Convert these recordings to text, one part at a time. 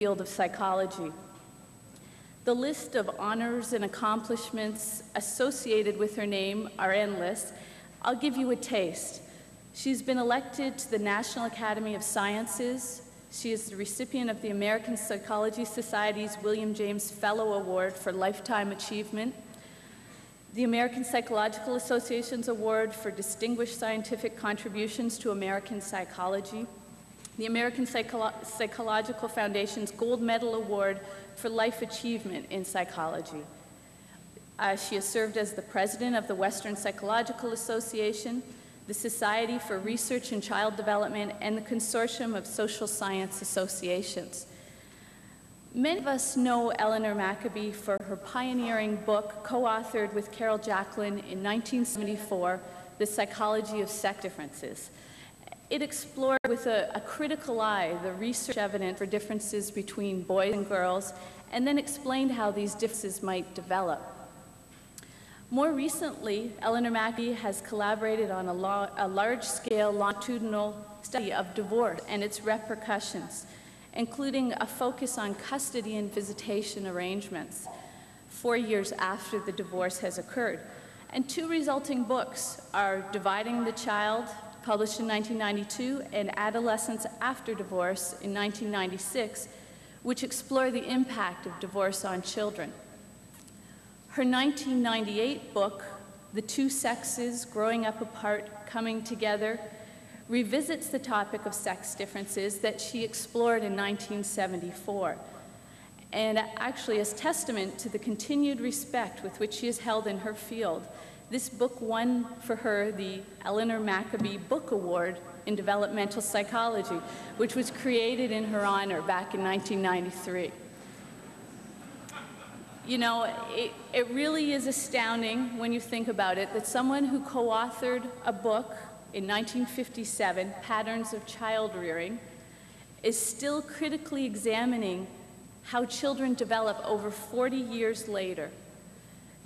field of psychology. The list of honors and accomplishments associated with her name are endless. I'll give you a taste. She's been elected to the National Academy of Sciences. She is the recipient of the American Psychology Society's William James Fellow Award for Lifetime Achievement, the American Psychological Association's Award for Distinguished Scientific Contributions to American Psychology, the American Psycholo Psychological Foundation's Gold Medal Award for Life Achievement in Psychology. Uh, she has served as the president of the Western Psychological Association, the Society for Research in Child Development, and the Consortium of Social Science Associations. Many of us know Eleanor Maccoby for her pioneering book, co-authored with Carol Jacklin in 1974, The Psychology of Sex Differences. It explored with a, a, critical eye the research evidence for differences between boys and girls, and then explained how these differences might develop. More recently, Eleanor Maccoby has collaborated on a, a large-scale longitudinal study of divorce and its repercussions, including a focus on custody and visitation arrangements four years after the divorce has occurred. And two resulting books are Dividing the Child, published in 1992, and Adolescence After Divorce in 1996, which explore the impact of divorce on children. Her 1998 book, The Two Sexes Growing Up Apart, Coming Together, revisits the topic of sex differences that she explored in 1974. And actually, as testament to the continued respect with which she is held in her field, this book won for her the Eleanor Maccoby Book Award in Developmental Psychology, which was created in her honor back in 1993. You know, it, it really is astounding when you think about it that someone who co-authored a book in 1957, Patterns of Child Rearing, is still critically examining how children develop over 40 years later.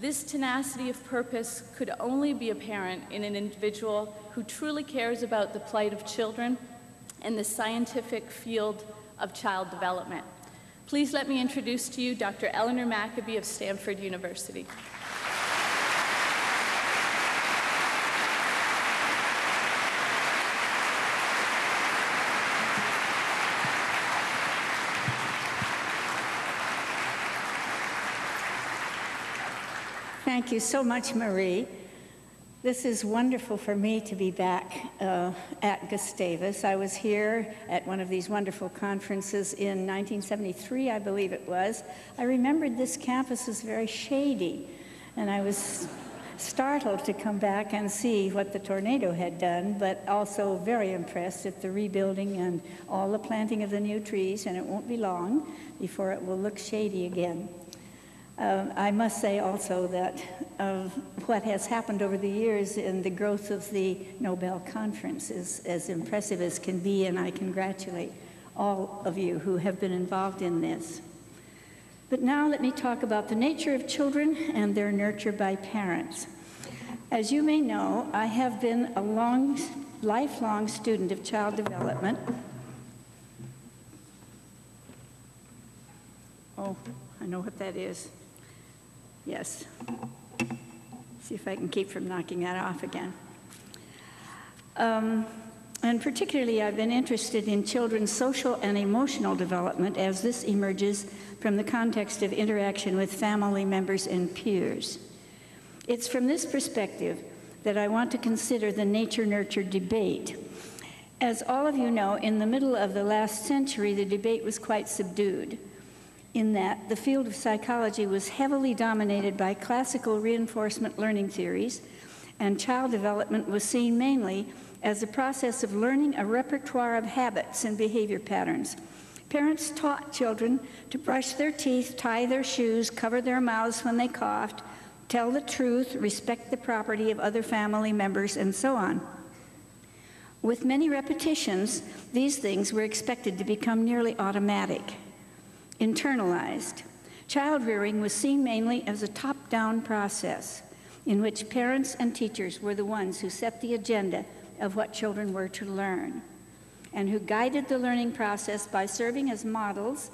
This tenacity of purpose could only be apparent in an individual who truly cares about the plight of children and the scientific field of child development. Please let me introduce to you Dr. Eleanor Maccoby of Stanford University. Thank you so much, Marie. This is wonderful for me to be back uh, at Gustavus. I was here at one of these wonderful conferences in 1973, I believe it was. I remembered this campus was very shady, and I was startled to come back and see what the tornado had done, but also very impressed at the rebuilding and all the planting of the new trees, and it won't be long before it will look shady again. Uh, I must say also that uh, what has happened over the years in the growth of the Nobel Conference is as impressive as can be, and I congratulate all of you who have been involved in this. But now let me talk about the nature of children and their nurture by parents. As you may know, I have been a long, lifelong student of child development. Oh, I know what that is. Yes. See if I can keep from knocking that off again. Um, and particularly, I've been interested in children's social and emotional development as this emerges from the context of interaction with family members and peers. It's from this perspective that I want to consider the nature-nurture debate. As all of you know, in the middle of the last century, the debate was quite subdued in that the field of psychology was heavily dominated by classical reinforcement learning theories, and child development was seen mainly as a process of learning a repertoire of habits and behavior patterns. Parents taught children to brush their teeth, tie their shoes, cover their mouths when they coughed, tell the truth, respect the property of other family members, and so on. With many repetitions, these things were expected to become nearly automatic internalized. Child rearing was seen mainly as a top down process in which parents and teachers were the ones who set the agenda of what children were to learn and who guided the learning process by serving as models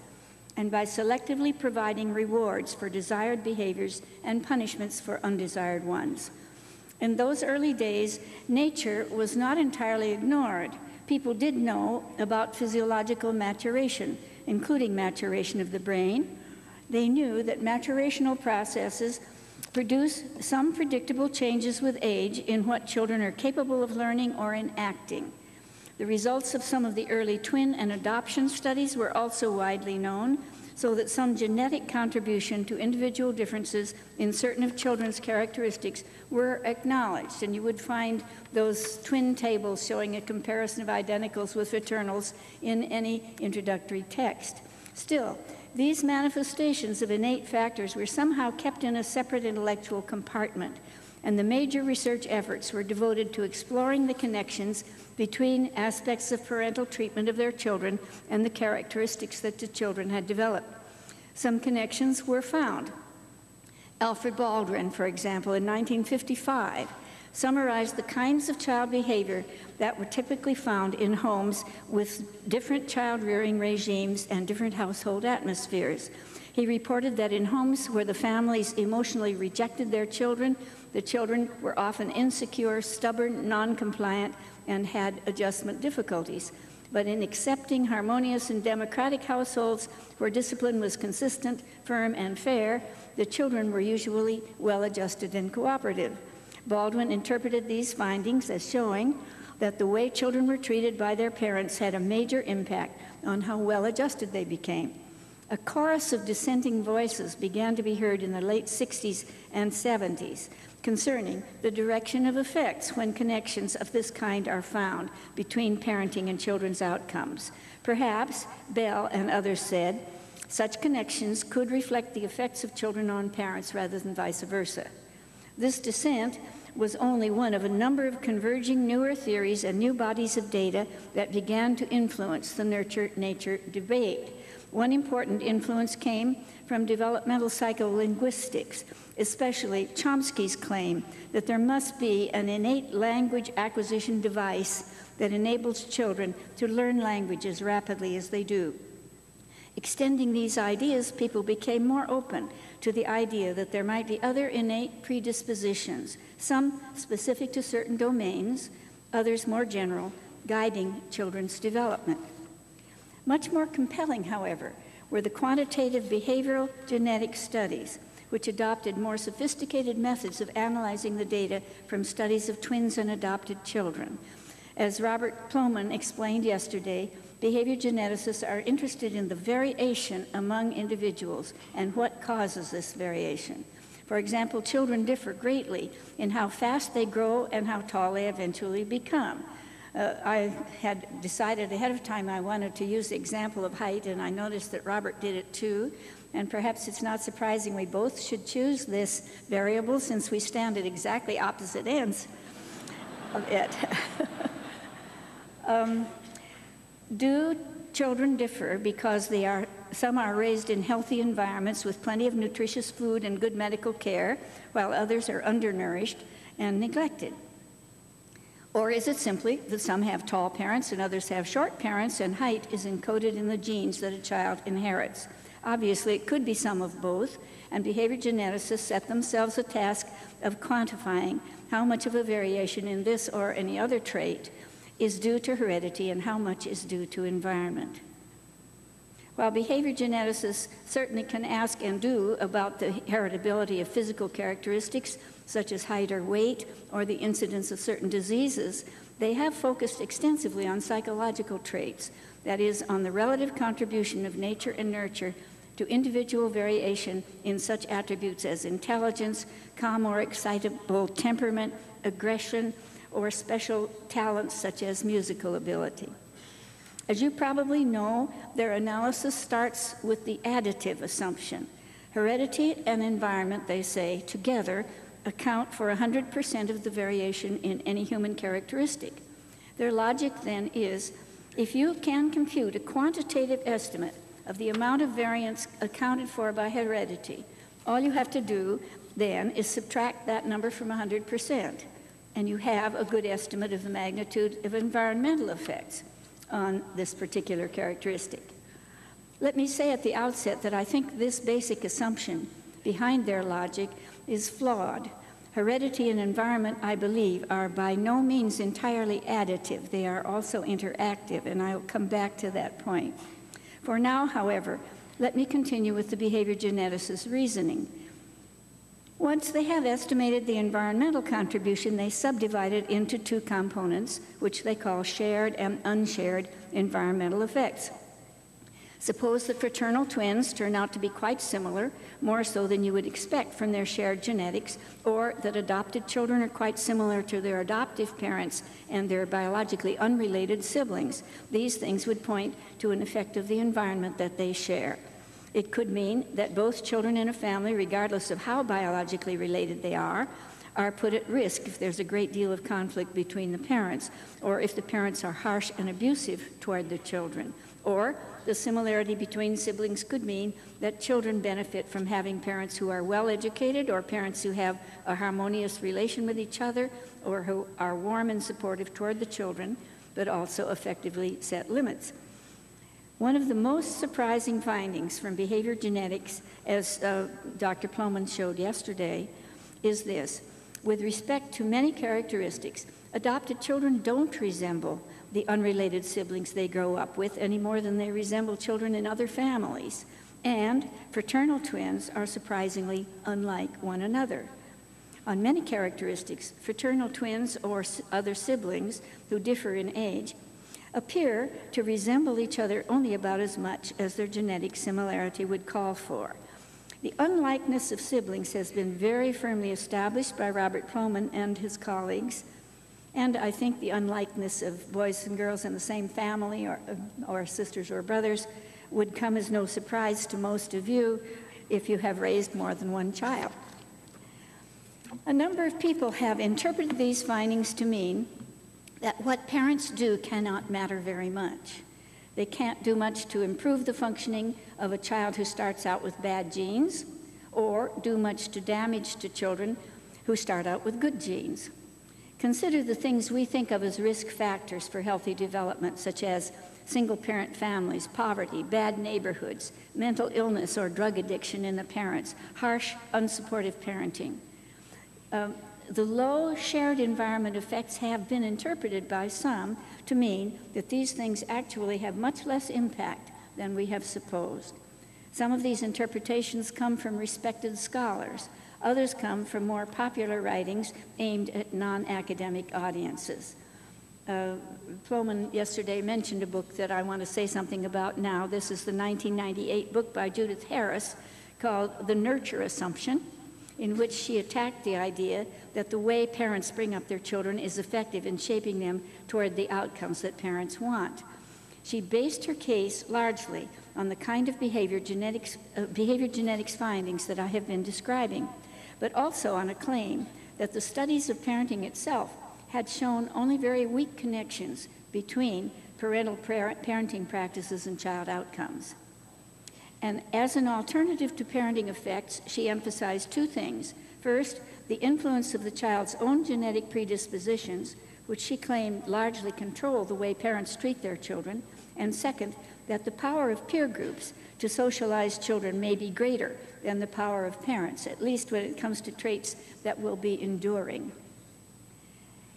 and by selectively providing rewards for desired behaviors and punishments for undesired ones. In those early days, nature was not entirely ignored. People did know about physiological maturation, including maturation of the brain. They knew that maturational processes produce some predictable changes with age in what children are capable of learning or in acting. The results of some of the early twin and adoption studies were also widely known, so that some genetic contribution to individual differences in certain of children's characteristics were acknowledged. And you would find those twin tables showing a comparison of identicals with fraternals in any introductory text. Still, these manifestations of innate factors were somehow kept in a separate intellectual compartment, and the major research efforts were devoted to exploring the connections between aspects of parental treatment of their children and the characteristics that the children had developed. Some connections were found. Alfred Baldwin, for example, in 1955, summarized the kinds of child behavior that were typically found in homes with different child rearing regimes and different household atmospheres. He reported that in homes where the families emotionally rejected their children, the children were often insecure, stubborn, non compliant, and had adjustment difficulties. But in accepting harmonious and democratic households where discipline was consistent, firm, and fair, the children were usually well adjusted and cooperative. Baldwin interpreted these findings as showing that the way children were treated by their parents had a major impact on how well adjusted they became. A chorus of dissenting voices began to be heard in the late 60s and 70s concerning the direction of effects when connections of this kind are found between parenting and children's outcomes. Perhaps, Bell and others said, such connections could reflect the effects of children on parents rather than vice versa. This dissent was only one of a number of converging newer theories and new bodies of data that began to influence the nurture nature debate. One important influence came from developmental psycholinguistics, especially Chomsky's claim that there must be an innate language acquisition device that enables children to learn language as rapidly as they do. Extending these ideas, people became more open to the idea that there might be other innate predispositions, some specific to certain domains, others more general, guiding children's development. Much more compelling, however, were the quantitative behavioral genetic studies, which adopted more sophisticated methods of analyzing the data from studies of twins and adopted children. As Robert Plomin explained yesterday, behavior geneticists are interested in the variation among individuals and what causes this variation. For example, children differ greatly in how fast they grow and how tall they eventually become. Uh, I had decided ahead of time I wanted to use the example of height, and I noticed that Robert did it too. And perhaps it's not surprising we both should choose this variable since we stand at exactly opposite ends of it. um, do children differ because they are some are raised in healthy environments with plenty of nutritious food and good medical care, while others are undernourished and neglected? Or is it simply that some have tall parents and others have short parents, and height is encoded in the genes that a child inherits? Obviously, it could be some of both, and behavior geneticists set themselves a task of quantifying how much of a variation in this or any other trait is due to heredity and how much is due to environment. While behavior geneticists certainly can ask and do about the heritability of physical characteristics, such as height or weight, or the incidence of certain diseases, they have focused extensively on psychological traits, that is, on the relative contribution of nature and nurture to individual variation in such attributes as intelligence, calm or excitable temperament, aggression, or special talents such as musical ability. As you probably know, their analysis starts with the additive assumption. Heredity and environment, they say, together account for 100% of the variation in any human characteristic. Their logic then is if you can compute a quantitative estimate of the amount of variance accounted for by heredity, all you have to do then is subtract that number from 100%, and you have a good estimate of the magnitude of environmental effects on this particular characteristic. Let me say at the outset that I think this basic assumption behind their logic is flawed. Heredity and environment, I believe, are by no means entirely additive. They are also interactive, and I'll come back to that point. For now, however, let me continue with the behavior geneticist's reasoning. Once they have estimated the environmental contribution, they subdivide it into two components, which they call shared and unshared environmental effects. Suppose that fraternal twins turn out to be quite similar, more so than you would expect from their shared genetics, or that adopted children are quite similar to their adoptive parents and their biologically unrelated siblings. These things would point to an effect of the environment that they share. It could mean that both children in a family, regardless of how biologically related they are, are put at risk if there's a great deal of conflict between the parents, or if the parents are harsh and abusive toward the children, or the similarity between siblings could mean that children benefit from having parents who are well educated or parents who have a harmonious relation with each other or who are warm and supportive toward the children, but also effectively set limits. One of the most surprising findings from behavior genetics, as uh, Dr. Plomin showed yesterday, is this. With respect to many characteristics, adopted children don't resemble the unrelated siblings they grow up with any more than they resemble children in other families. And fraternal twins are surprisingly unlike one another. On many characteristics, fraternal twins or other siblings who differ in age appear to resemble each other only about as much as their genetic similarity would call for. The unlikeness of siblings has been very firmly established by Robert Plomin and his colleagues and I think the unlikeness of boys and girls in the same family or, or sisters or brothers would come as no surprise to most of you if you have raised more than one child. A number of people have interpreted these findings to mean that what parents do cannot matter very much. They can't do much to improve the functioning of a child who starts out with bad genes, or do much to damage to children who start out with good genes. Consider the things we think of as risk factors for healthy development, such as single parent families, poverty, bad neighborhoods, mental illness or drug addiction in the parents, harsh, unsupportive parenting. Um, the low shared environment effects have been interpreted by some to mean that these things actually have much less impact than we have supposed. Some of these interpretations come from respected scholars, Others come from more popular writings aimed at non academic audiences. Uh, yesterday mentioned a book that I want to say something about now. This is the 1998 book by Judith Harris called The Nurture Assumption, in which she attacked the idea that the way parents bring up their children is effective in shaping them toward the outcomes that parents want. She based her case largely on the kind of behavior genetics, uh, behavior genetics findings that I have been describing but also on a claim that the studies of parenting itself had shown only very weak connections between parental parenting practices and child outcomes. And as an alternative to parenting effects, she emphasized two things. First, the influence of the child's own genetic predispositions, which she claimed largely control the way parents treat their children. And second, that the power of peer groups to socialize children may be greater than the power of parents, at least when it comes to traits that will be enduring.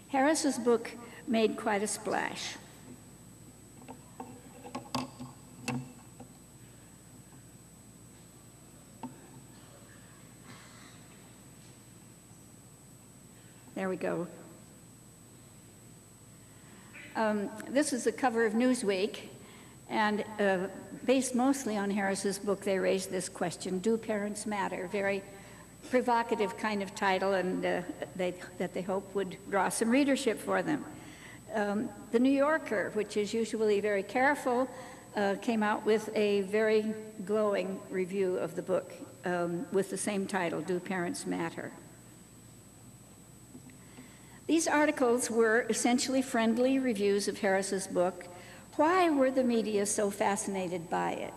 Harris's book made quite a splash. There we go. Um, this is the cover of Newsweek, and uh, based mostly on Harris's book, they raised this question Do parents matter? Very provocative kind of title, and uh, they, that they hope would draw some readership for them. Um, the New Yorker, which is usually very careful, uh, came out with a very glowing review of the book um, with the same title Do Parents Matter? These articles were essentially friendly reviews of Harris's book why were the media so fascinated by it?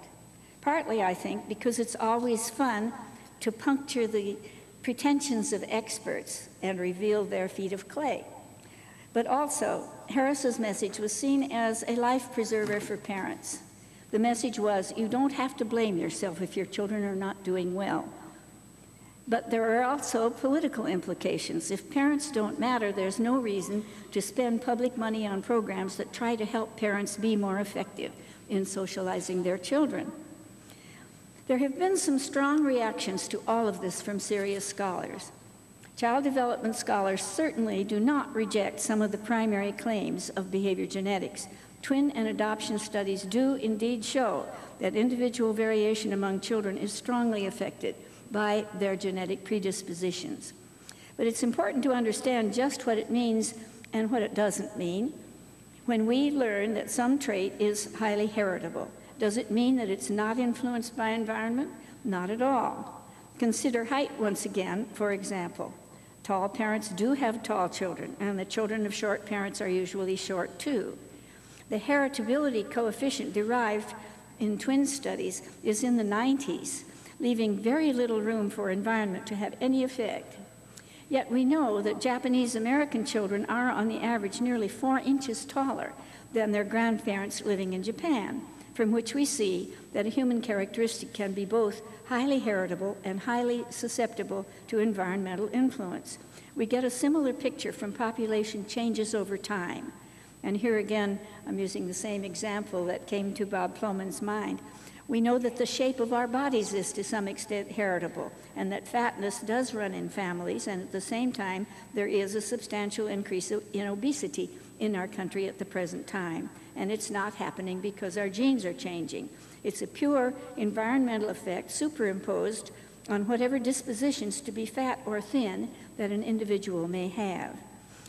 Partly, I think, because it's always fun to puncture the pretensions of experts and reveal their feet of clay. But also, Harris's message was seen as a life preserver for parents. The message was you don't have to blame yourself if your children are not doing well. But there are also political implications. If parents don't matter, there's no reason to spend public money on programs that try to help parents be more effective in socializing their children. There have been some strong reactions to all of this from serious scholars. Child development scholars certainly do not reject some of the primary claims of behavior genetics. Twin and adoption studies do indeed show that individual variation among children is strongly affected by their genetic predispositions. But it's important to understand just what it means and what it doesn't mean when we learn that some trait is highly heritable. Does it mean that it's not influenced by environment? Not at all. Consider height once again, for example. Tall parents do have tall children, and the children of short parents are usually short too. The heritability coefficient derived in twin studies is in the 90s, leaving very little room for environment to have any effect. Yet we know that Japanese American children are, on the average, nearly four inches taller than their grandparents living in Japan, from which we see that a human characteristic can be both highly heritable and highly susceptible to environmental influence. We get a similar picture from population changes over time. And here again, I'm using the same example that came to Bob Plomin's mind. We know that the shape of our bodies is to some extent heritable, and that fatness does run in families, and at the same time, there is a substantial increase in obesity in our country at the present time. And it's not happening because our genes are changing. It's a pure environmental effect superimposed on whatever dispositions to be fat or thin that an individual may have.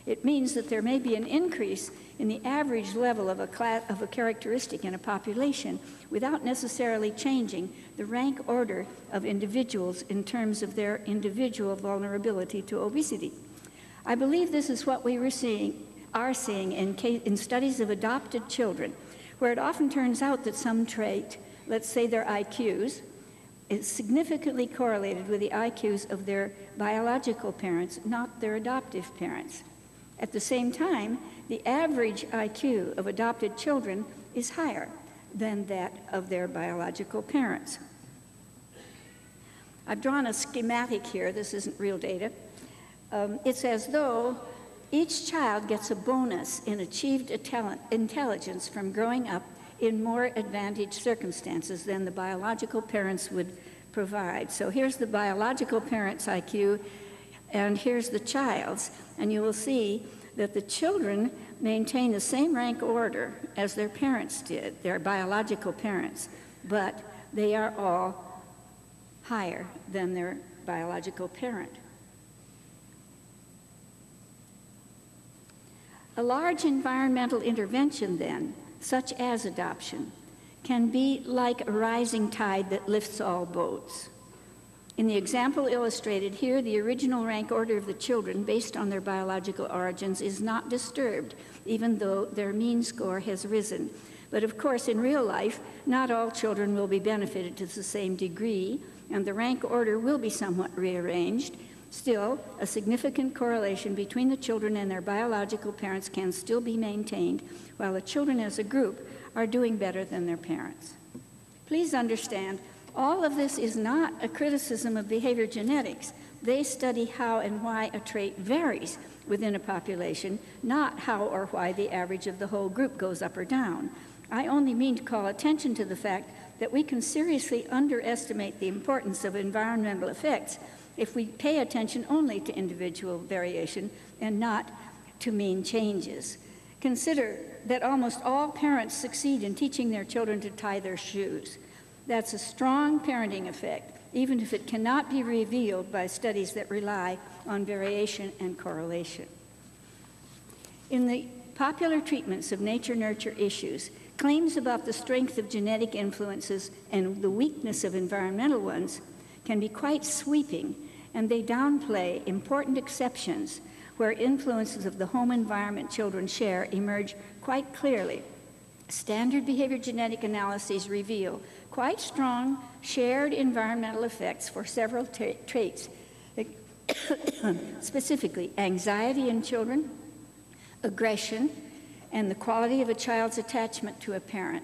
It means that there may be an increase in the average level of a, class, of a characteristic in a population without necessarily changing the rank order of individuals in terms of their individual vulnerability to obesity. I believe this is what we were seeing, are seeing in, case, in studies of adopted children, where it often turns out that some trait let's say their IQs, is significantly correlated with the IQs of their biological parents, not their adoptive parents. At the same time, the average IQ of adopted children is higher than that of their biological parents. I've drawn a schematic here. This isn't real data. Um, it's as though each child gets a bonus in achieved intelligence from growing up in more advantaged circumstances than the biological parents would provide. So here's the biological parent's IQ, and here's the child's, and you will see that the children maintain the same rank order as their parents did, their biological parents, but they are all higher than their biological parent. A large environmental intervention, then, such as adoption, can be like a rising tide that lifts all boats. In the example illustrated here, the original rank order of the children, based on their biological origins, is not disturbed, even though their mean score has risen. But of course, in real life, not all children will be benefited to the same degree, and the rank order will be somewhat rearranged. Still, a significant correlation between the children and their biological parents can still be maintained, while the children as a group are doing better than their parents. Please understand, all of this is not a criticism of behavior genetics. They study how and why a trait varies within a population, not how or why the average of the whole group goes up or down. I only mean to call attention to the fact that we can seriously underestimate the importance of environmental effects if we pay attention only to individual variation and not to mean changes. Consider that almost all parents succeed in teaching their children to tie their shoes. That's a strong parenting effect, even if it cannot be revealed by studies that rely on variation and correlation. In the popular treatments of nature nurture issues, claims about the strength of genetic influences and the weakness of environmental ones can be quite sweeping and they downplay important exceptions where influences of the home environment children share emerge quite clearly. Standard behavior genetic analyses reveal quite strong shared environmental effects for several tra- traits, specifically anxiety in children, aggression, and the quality of a child's attachment to a parent.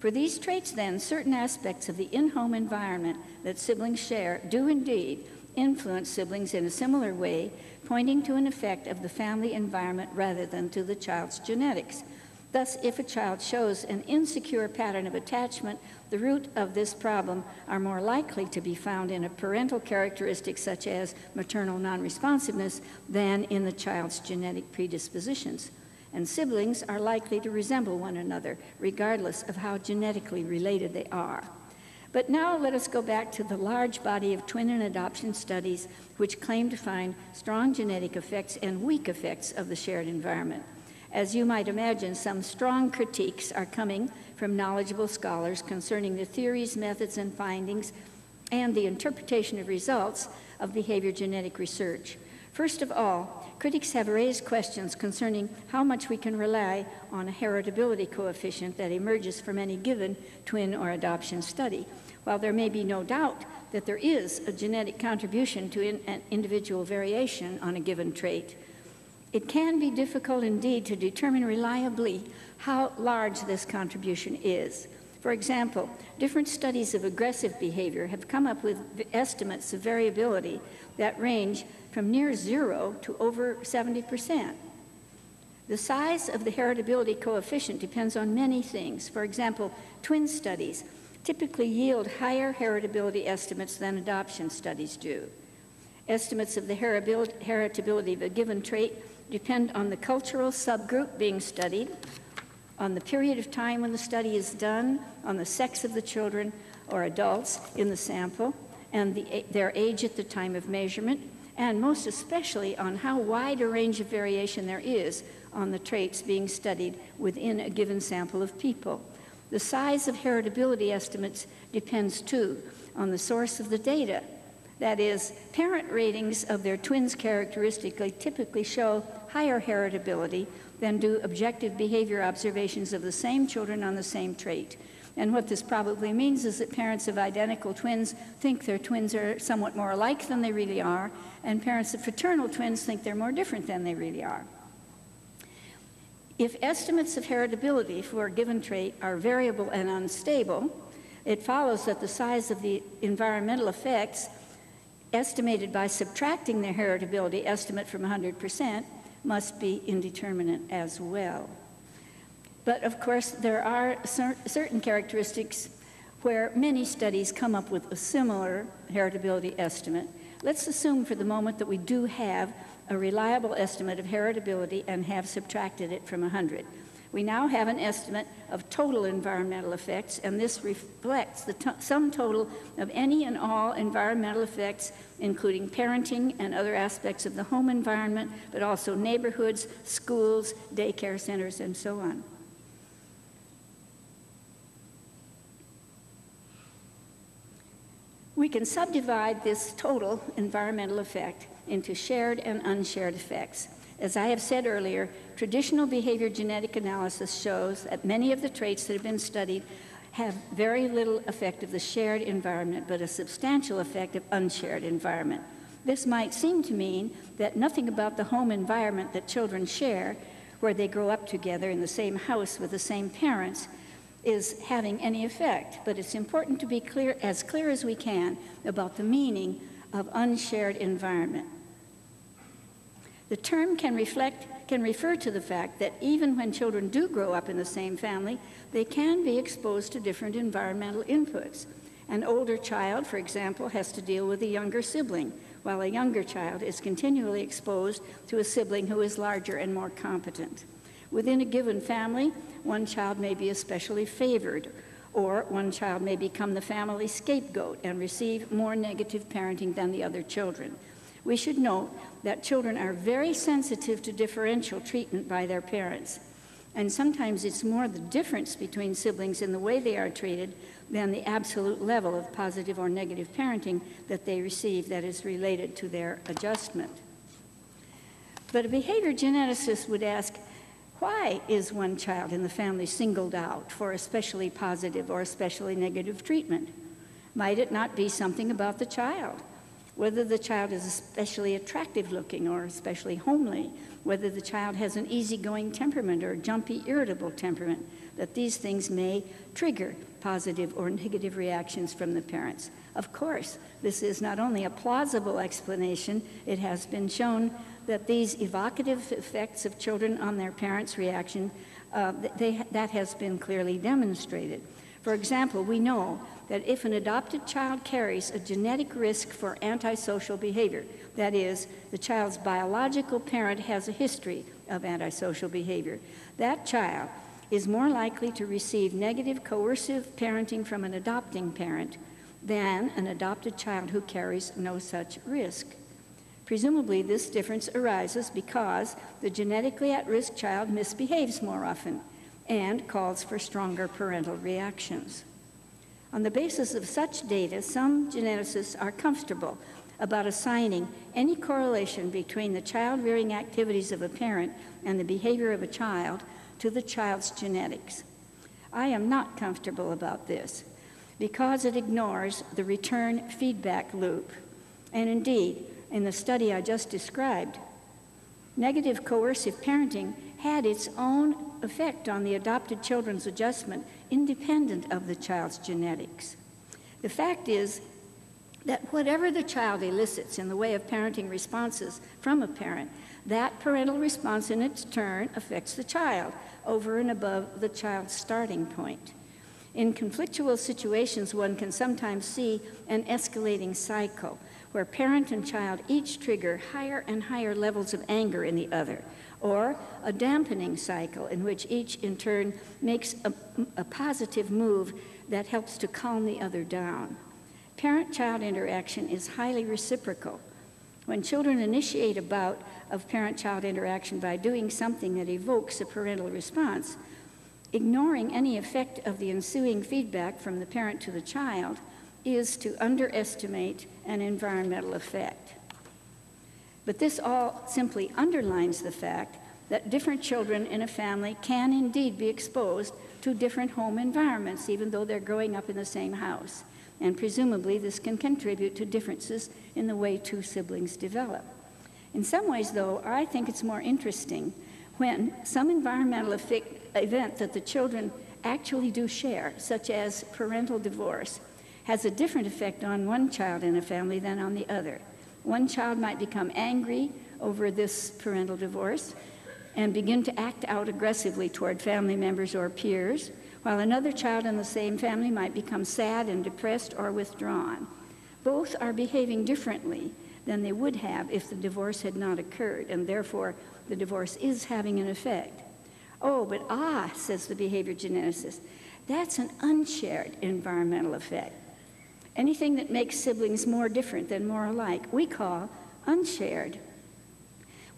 For these traits, then, certain aspects of the in home environment that siblings share do indeed influence siblings in a similar way, pointing to an effect of the family environment rather than to the child's genetics. Thus, if a child shows an insecure pattern of attachment, the root of this problem are more likely to be found in a parental characteristic such as maternal non-responsiveness than in the child's genetic predispositions. And siblings are likely to resemble one another, regardless of how genetically related they are. But now let us go back to the large body of twin and adoption studies which claim to find strong genetic effects and weak effects of the shared environment. As you might imagine, some strong critiques are coming from knowledgeable scholars concerning the theories, methods, and findings and the interpretation of results of behavior genetic research. First of all, critics have raised questions concerning how much we can rely on a heritability coefficient that emerges from any given twin or adoption study. While there may be no doubt that there is a genetic contribution to an individual variation on a given trait, it can be difficult indeed to determine reliably how large this contribution is. For example, different studies of aggressive behavior have come up with estimates of variability that range from near zero to over 70%. The size of the heritability coefficient depends on many things. For example, twin studies typically yield higher heritability estimates than adoption studies do. Estimates of the heritability of a given trait depend on the cultural subgroup being studied, on the period of time when the study is done, on the sex of the children or adults in the sample, and the, their age at the time of measurement, and most especially on how wide a range of variation there is on the traits being studied within a given sample of people. The size of heritability estimates depends too on the source of the data. That is, parent ratings of their twins characteristically typically show higher heritability than do objective behavior observations of the same children on the same trait. And what this probably means is that parents of identical twins think their twins are somewhat more alike than they really are, and parents of fraternal twins think they're more different than they really are. If estimates of heritability for a given trait are variable and unstable, it follows that the size of the environmental effects estimated by subtracting the heritability estimate from 100% must be indeterminate as well. But of course, there are cer certain characteristics where many studies come up with a similar heritability estimate. Let's assume for the moment that we do have a reliable estimate of heritability and have subtracted it from 100. We now have an estimate of total environmental effects, and this reflects the sum total of any and all environmental effects, including parenting and other aspects of the home environment, but also neighborhoods, schools, daycare centers, and so on. We can subdivide this total environmental effect into shared and unshared effects. As I have said earlier, traditional behavior genetic analysis shows that many of the traits that have been studied have very little effect of the shared environment, but a substantial effect of unshared environment. This might seem to mean that nothing about the home environment that children share, where they grow up together in the same house with the same parents, is having any effect. But it's important to be clear, as clear as we can, about the meaning of unshared environment. The term can reflect can refer to the fact that even when children do grow up in the same family, they can be exposed to different environmental inputs. An older child, for example, has to deal with a younger sibling, while a younger child is continually exposed to a sibling who is larger and more competent. Within a given family, one child may be especially favored, or one child may become the family scapegoat and receive more negative parenting than the other children. We should note that children are very sensitive to differential treatment by their parents. And sometimes it's more the difference between siblings in the way they are treated than the absolute level of positive or negative parenting that they receive that is related to their adjustment. But a behavior geneticist would ask, why is one child in the family singled out for especially positive or especially negative treatment? Might it not be something about the child? Whether the child is especially attractive looking or especially homely, whether the child has an easygoing temperament or a jumpy, irritable temperament, that these things may trigger positive or negative reactions from the parents. Of course, this is not only a plausible explanation, it has been shown that these evocative effects of children on their parents' reaction, uh, they, that has been clearly demonstrated. For example, we know that if an adopted child carries a genetic risk for antisocial behavior, that is, the child's biological parent has a history of antisocial behavior, that child is more likely to receive negative coercive parenting from an adopting parent than an adopted child who carries no such risk. Presumably, this difference arises because the genetically at risk child misbehaves more often and calls for stronger parental reactions. On the basis of such data, some geneticists are comfortable about assigning any correlation between the child rearing activities of a parent and the behavior of a child to the child's genetics. I am not comfortable about this because it ignores the return feedback loop. And indeed, in the study I just described, negative coercive parenting had its own effect on the adopted children's adjustment independent of the child's genetics. The fact is that whatever the child elicits in the way of parenting responses from a parent, that parental response in its turn affects the child over and above the child's starting point. In conflictual situations, one can sometimes see an escalating cycle where parent and child each trigger higher and higher levels of anger in the other, or a dampening cycle in which each in turn makes a, a positive move that helps to calm the other down. Parent child interaction is highly reciprocal. When children initiate a bout of parent child interaction by doing something that evokes a parental response, ignoring any effect of the ensuing feedback from the parent to the child is to underestimate an environmental effect. But this all simply underlines the fact that different children in a family can indeed be exposed to different home environments, even though they're growing up in the same house. And presumably, this can contribute to differences in the way two siblings develop. In some ways, though, I think it's more interesting when some environmental event that the children actually do share, such as parental divorce, has a different effect on one child in a family than on the other. One child might become angry over this parental divorce and begin to act out aggressively toward family members or peers, while another child in the same family might become sad and depressed or withdrawn. Both are behaving differently than they would have if the divorce had not occurred, and therefore the divorce is having an effect. Oh, but ah, says the behavior geneticist, that's an unshared environmental effect. Anything that makes siblings more different than more alike, we call unshared.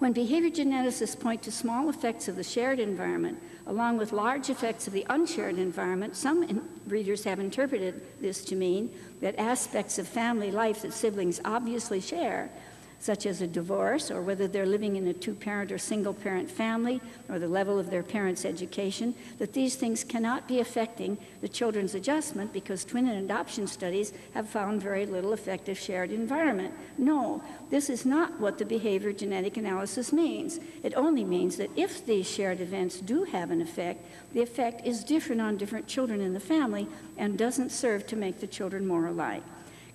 When behavior geneticists point to small effects of the shared environment, along with large effects of the unshared environment, some readers have interpreted this to mean that aspects of family life that siblings obviously share such as a divorce or whether they're living in a two parent or single parent family or the level of their parents' education, that these things cannot be affecting the children's adjustment because twin and adoption studies have found very little effective shared environment. No, this is not what the behavior genetic analysis means. It only means that if these shared events do have an effect, the effect is different on different children in the family and doesn't serve to make the children more alike.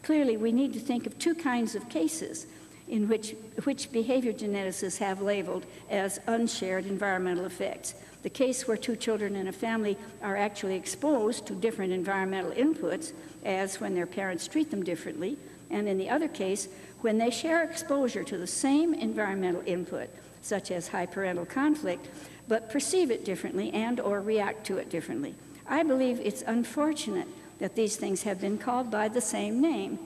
Clearly, we need to think of two kinds of cases in which, which behavior geneticists have labeled as unshared environmental effects. The case where two children in a family are actually exposed to different environmental inputs, as when their parents treat them differently, and in the other case, when they share exposure to the same environmental input, such as high parental conflict, but perceive it differently and or react to it differently. I believe it's unfortunate that these things have been called by the same name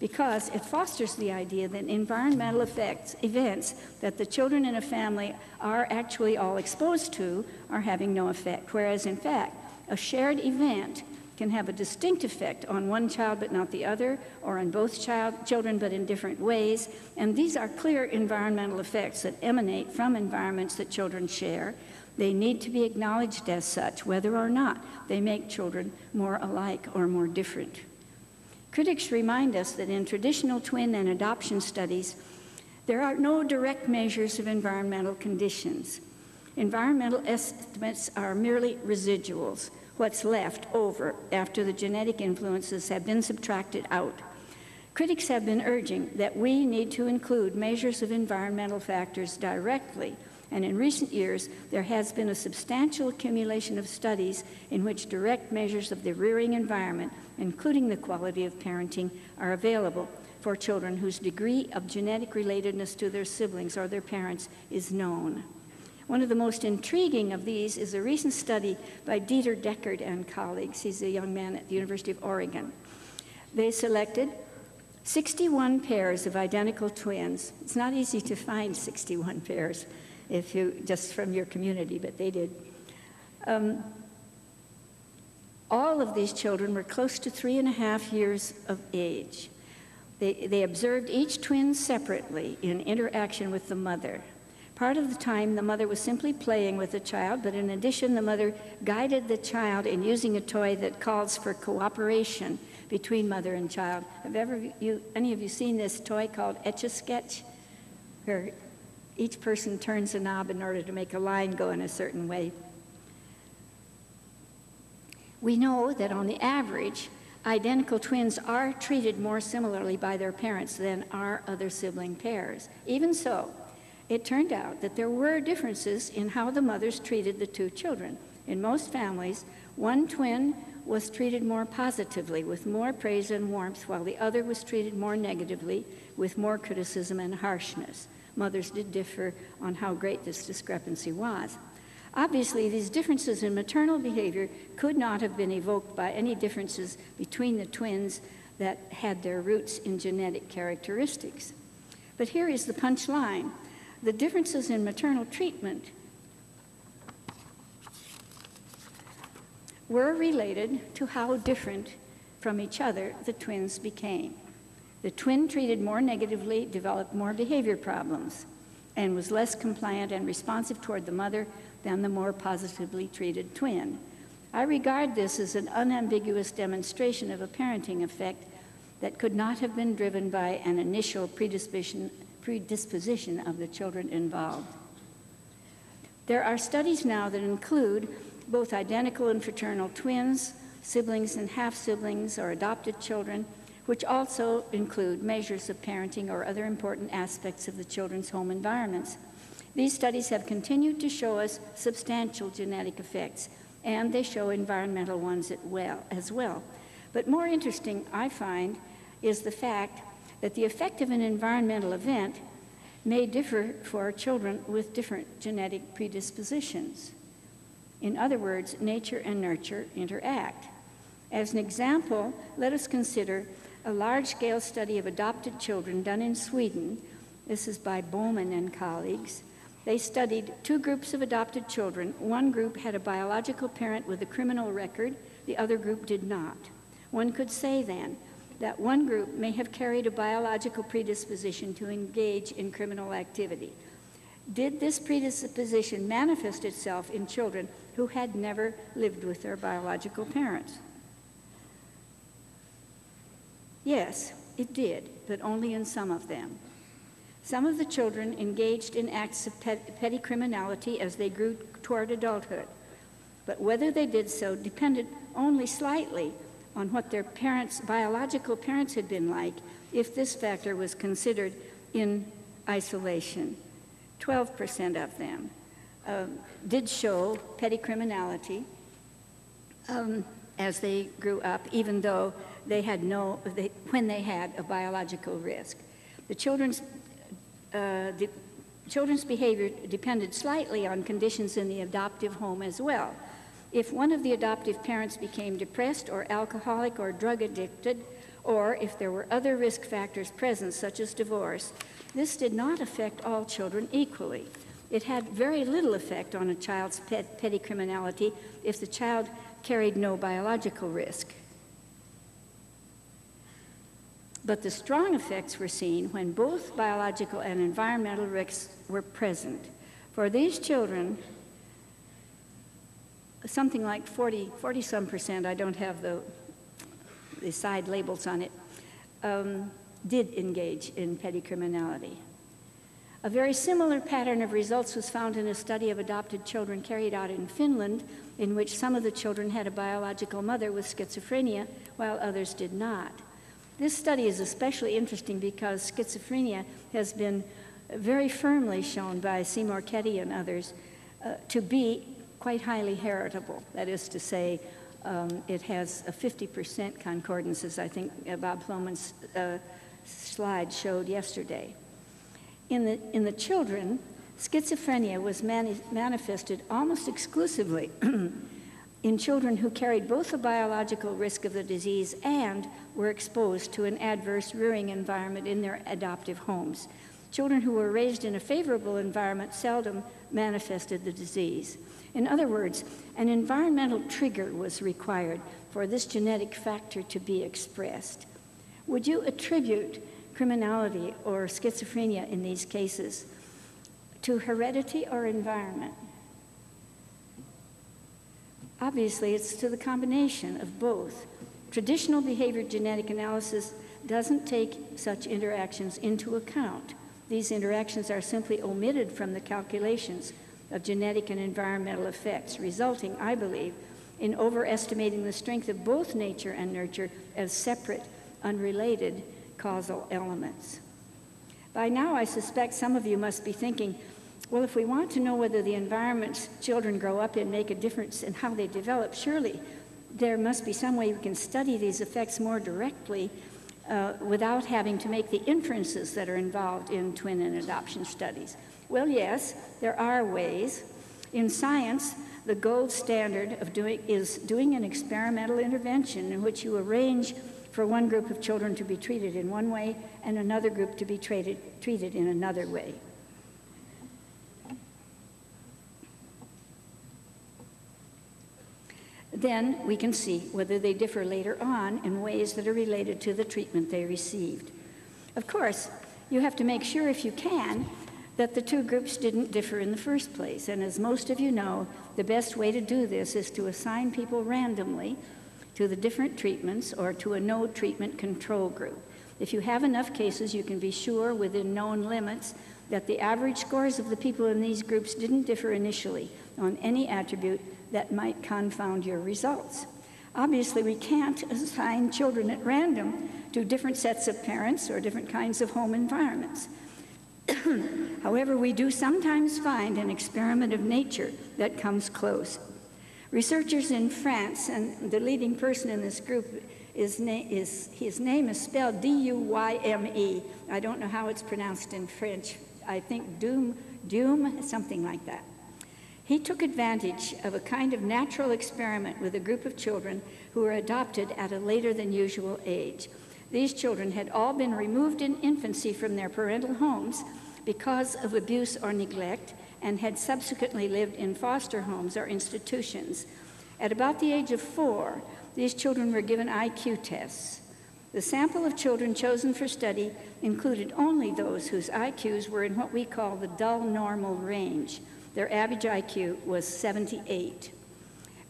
because it fosters the idea that environmental effects, events that the children in a family are actually all exposed to are having no effect, whereas in fact, a shared event can have a distinct effect on one child but not the other, or on both child, children but in different ways. And these are clear environmental effects that emanate from environments that children share. They need to be acknowledged as such, whether or not they make children more alike or more different. Critics remind us that in traditional twin and adoption studies, there are no direct measures of environmental conditions. Environmental estimates are merely residuals, what's left over after the genetic influences have been subtracted out. Critics have been urging that we need to include measures of environmental factors directly, and in recent years there has been a substantial accumulation of studies in which direct measures of the rearing environment, including the quality of parenting, are available for children whose degree of genetic relatedness to their siblings or their parents is known. One of the most intriguing of these is a recent study by Deater-Deckard and colleagues. He's a young man at the University of Oregon. They selected 61 pairs of identical twins. It's not easy to find 61 pairs if you just from your community, but they did. Um, all of these children were close to three and a half years of age. They, they observed each twin separately in interaction with the mother. Part of the time, the mother was simply playing with the child, but in addition, the mother guided the child in using a toy that calls for cooperation between mother and child. Have ever you, any of you seen this toy called Etch a Sketch, where each person turns a knob in order to make a line go in a certain way? We know that on the average, identical twins are treated more similarly by their parents than are other sibling pairs. Even so, it turned out that there were differences in how the mothers treated the two children. In most families, one twin was treated more positively, with more praise and warmth, while the other was treated more negatively, with more criticism and harshness. Mothers did differ on how great this discrepancy was. Obviously, these differences in maternal behavior could not have been evoked by any differences between the twins that had their roots in genetic characteristics. But here is the punchline the differences in maternal treatment were related to how different from each other the twins became. The twin treated more negatively developed more behavior problems and was less compliant and responsive toward the mother than the more positively treated twin. I regard this as an unambiguous demonstration of a parenting effect that could not have been driven by an initial predisposition, predisposition of the children involved. There are studies now that include both identical and fraternal twins, siblings and half siblings, or adopted children, which also include measures of parenting or other important aspects of the children's home environments. These studies have continued to show us substantial genetic effects, and they show environmental ones as well. But more interesting, I find, is the fact that the effect of an environmental event may differ for children with different genetic predispositions. In other words, nature and nurture interact. As an example, let us consider a large scale study of adopted children done in Sweden. This is by Bohman and colleagues. They studied two groups of adopted children. One group had a biological parent with a criminal record, the other group did not. One could say then that one group may have carried a biological predisposition to engage in criminal activity. Did this predisposition manifest itself in children who had never lived with their biological parents? Yes, it did, but only in some of them. Some of the children engaged in acts of petty criminality as they grew toward adulthood, but whether they did so depended only slightly on what their parents, biological parents, had been like if this factor was considered in isolation. 12% of them uh, did show petty criminality um, as they grew up, even though they had no, they, when they had a biological risk. The children's uh, the children's behavior depended slightly on conditions in the adoptive home as well. If one of the adoptive parents became depressed or alcoholic or drug addicted, or if there were other risk factors present, such as divorce, this did not affect all children equally. It had very little effect on a child's pet, petty criminality if the child carried no biological risk. But the strong effects were seen when both biological and environmental risks were present. For these children, something like 40, 40 some percent, I don't have the, the side labels on it, um, did engage in petty criminality. A very similar pattern of results was found in a study of adopted children carried out in Finland, in which some of the children had a biological mother with schizophrenia, while others did not. This study is especially interesting because schizophrenia has been very firmly shown by Seymour Kety and others uh, to be quite highly heritable. That is to say, um, it has a 50% concordance, as I think uh, Bob Plomin's uh, slide showed yesterday. In the, in the children, schizophrenia was mani- manifested almost exclusively in children who carried both the biological risk of the disease and were exposed to an adverse rearing environment in their adoptive homes. Children who were raised in a favorable environment seldom manifested the disease. In other words, an environmental trigger was required for this genetic factor to be expressed. Would you attribute criminality or schizophrenia in these cases to heredity or environment? Obviously, it's to the combination of both. Traditional behavior genetic analysis doesn't take such interactions into account. These interactions are simply omitted from the calculations of genetic and environmental effects, resulting, I believe, in overestimating the strength of both nature and nurture as separate, unrelated causal elements. By now, I suspect some of you must be thinking, well, if we want to know whether the environments children grow up in make a difference in how they develop, surely there must be some way we can study these effects more directly uh, without having to make the inferences that are involved in twin and adoption studies. Well, yes, there are ways. In science, the gold standard of doing is doing an experimental intervention in which you arrange for one group of children to be treated in one way and another group to be treated, treated in another way. Then we can see whether they differ later on in ways that are related to the treatment they received. Of course, you have to make sure, if you can, that the two groups didn't differ in the first place. And as most of you know, the best way to do this is to assign people randomly to the different treatments or to a no treatment control group. If you have enough cases, you can be sure within known limits that the average scores of the people in these groups didn't differ initially on any attribute that might confound your results. Obviously, we can't assign children at random to different sets of parents or different kinds of home environments. However, we do sometimes find an experiment of nature that comes close. Researchers in France, and the leading person in this group is, na- is his name is spelled D-U-Y-M-E. I don't know how it's pronounced in French. I think Doom, Doom, something like that. He took advantage of a kind of natural experiment with a group of children who were adopted at a later than usual age. These children had all been removed in infancy from their parental homes because of abuse or neglect and had subsequently lived in foster homes or institutions. At about the age of four, these children were given IQ tests. The sample of children chosen for study included only those whose IQs were in what we call the dull normal range. Their average IQ was 78.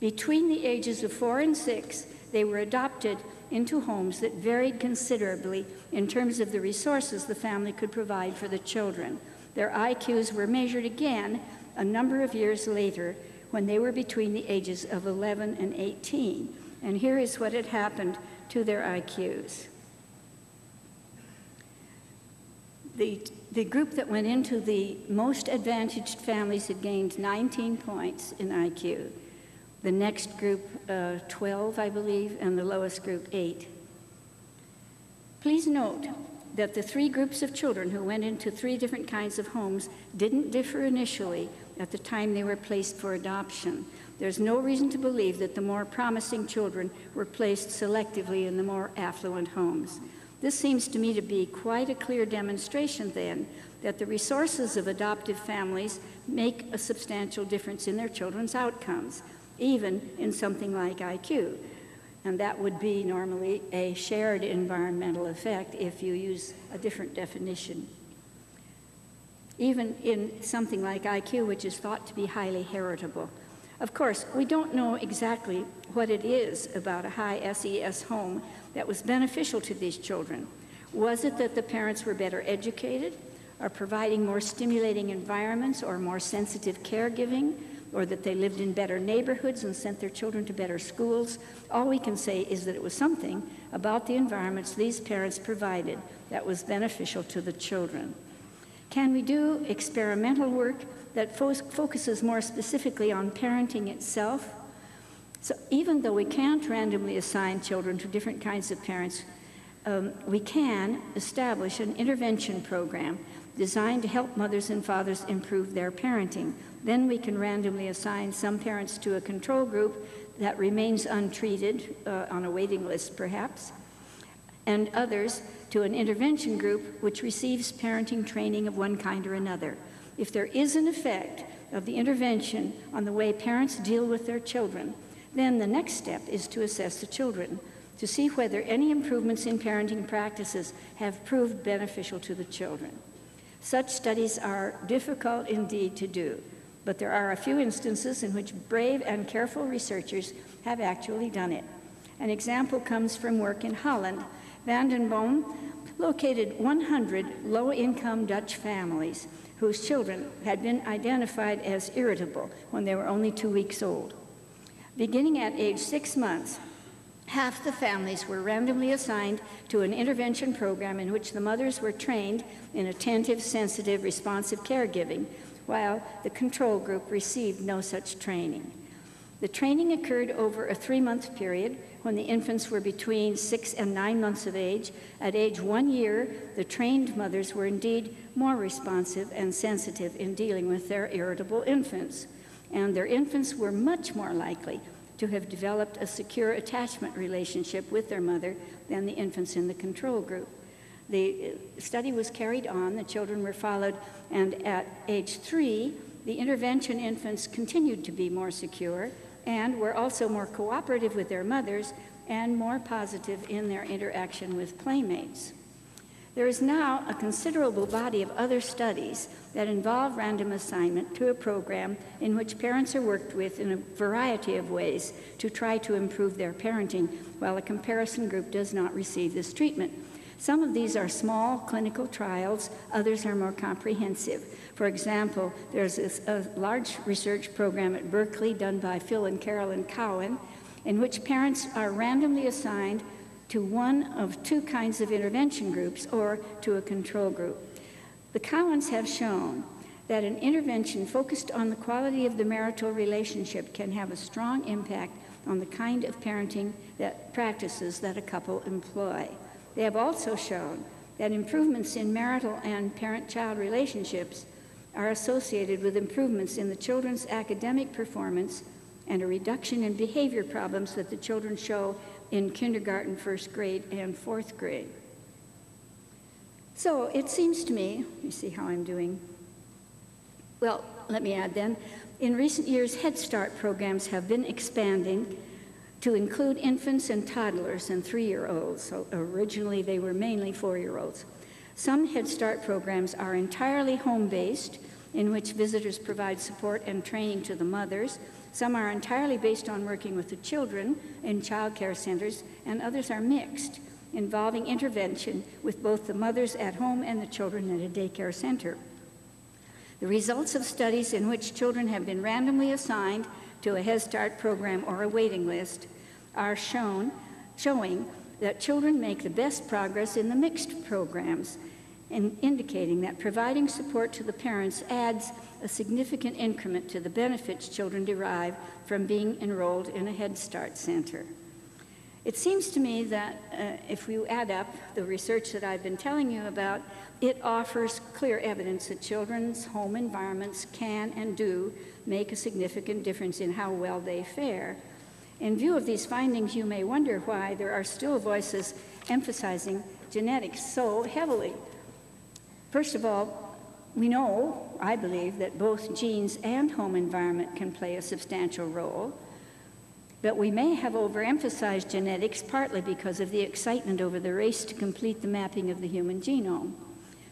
Between the ages of four and six, they were adopted into homes that varied considerably in terms of the resources the family could provide for the children. Their IQs were measured again a number of years later when they were between the ages of 11 and 18. And here is what had happened to their IQs. The, the group that went into the most advantaged families had gained 19 points in IQ. The next group, uh, 12, I believe, and the lowest group, 8. Please note that the three groups of children who went into three different kinds of homes didn't differ initially at the time they were placed for adoption. There's no reason to believe that the more promising children were placed selectively in the more affluent homes. This seems to me to be quite a clear demonstration, then, that the resources of adoptive families make a substantial difference in their children's outcomes, even in something like IQ and that would be normally a shared environmental effect if you use a different definition. Even in something like IQ, which is thought to be highly heritable. Of course, we don't know exactly what it is about a high SES home that was beneficial to these children. Was it that the parents were better educated? or providing more stimulating environments or more sensitive caregiving, or that they lived in better neighborhoods and sent their children to better schools. All we can say is that it was something about the environments these parents provided that was beneficial to the children. Can we do experimental work that fo- focuses more specifically on parenting itself? So even though we can't randomly assign children to different kinds of parents, um, we can establish an intervention program designed to help mothers and fathers improve their parenting. Then we can randomly assign some parents to a control group that remains untreated, uh, on a waiting list perhaps, and others to an intervention group which receives parenting training of one kind or another. If there is an effect of the intervention on the way parents deal with their children, then the next step is to assess the children to see whether any improvements in parenting practices have proved beneficial to the children. Such studies are difficult indeed to do, but there are a few instances in which brave and careful researchers have actually done it. An example comes from work in Holland. Van den Boom located 100 low income Dutch families whose children had been identified as irritable when they were only two weeks old. Beginning at age six months, half the families were randomly assigned to an intervention program in which the mothers were trained in attentive, sensitive, responsive caregiving, while the control group received no such training. The training occurred over a three month period when the infants were between six and nine months of age. At age one year, the trained mothers were indeed more responsive and sensitive in dealing with their irritable infants and their infants were much more likely to have developed a secure attachment relationship with their mother than the infants in the control group. The uh, study was carried on, the children were followed, and at age three, the intervention infants continued to be more secure and were also more cooperative with their mothers and more positive in their interaction with playmates. There is now a considerable body of other studies that involve random assignment to a program in which parents are worked with in a variety of ways to try to improve their parenting, while a comparison group does not receive this treatment. Some of these are small clinical trials, others are more comprehensive. For example, there's a large research program at Berkeley done by Phil and Carolyn Cowan, in which parents are randomly assigned to one of two kinds of intervention groups or to a control group. The Cowans have shown that an intervention focused on the quality of the marital relationship can have a strong impact on the kind of parenting that practices that a couple employ. They have also shown that improvements in marital and parent-child relationships are associated with improvements in the children's academic performance and a reduction in behavior problems that the children show in kindergarten, first grade, and fourth grade. So it seems to me, you see how I'm doing. Well, let me add then, in recent years, Head Start programs have been expanding to include infants and toddlers and three year olds. So originally, they were mainly four year olds. Some Head Start programs are entirely home based, in which visitors provide support and training to the mothers. Some are entirely based on working with the children in child care centers, and others are mixed, involving intervention with both the mothers at home and the children at a daycare center. The results of studies in which children have been randomly assigned to a Head Start program or a waiting list are shown, showing that children make the best progress in the mixed programs, indicating that providing support to the parents adds a significant increment to the benefits children derive from being enrolled in a Head Start center. It seems to me that uh, if we add up the research that I've been telling you about, it offers clear evidence that children's home environments can and do make a significant difference in how well they fare. In view of these findings, you may wonder why there are still voices emphasizing genetics so heavily. First of all, we know, I believe, that both genes and home environment can play a substantial role, but we may have overemphasized genetics partly because of the excitement over the race to complete the mapping of the human genome.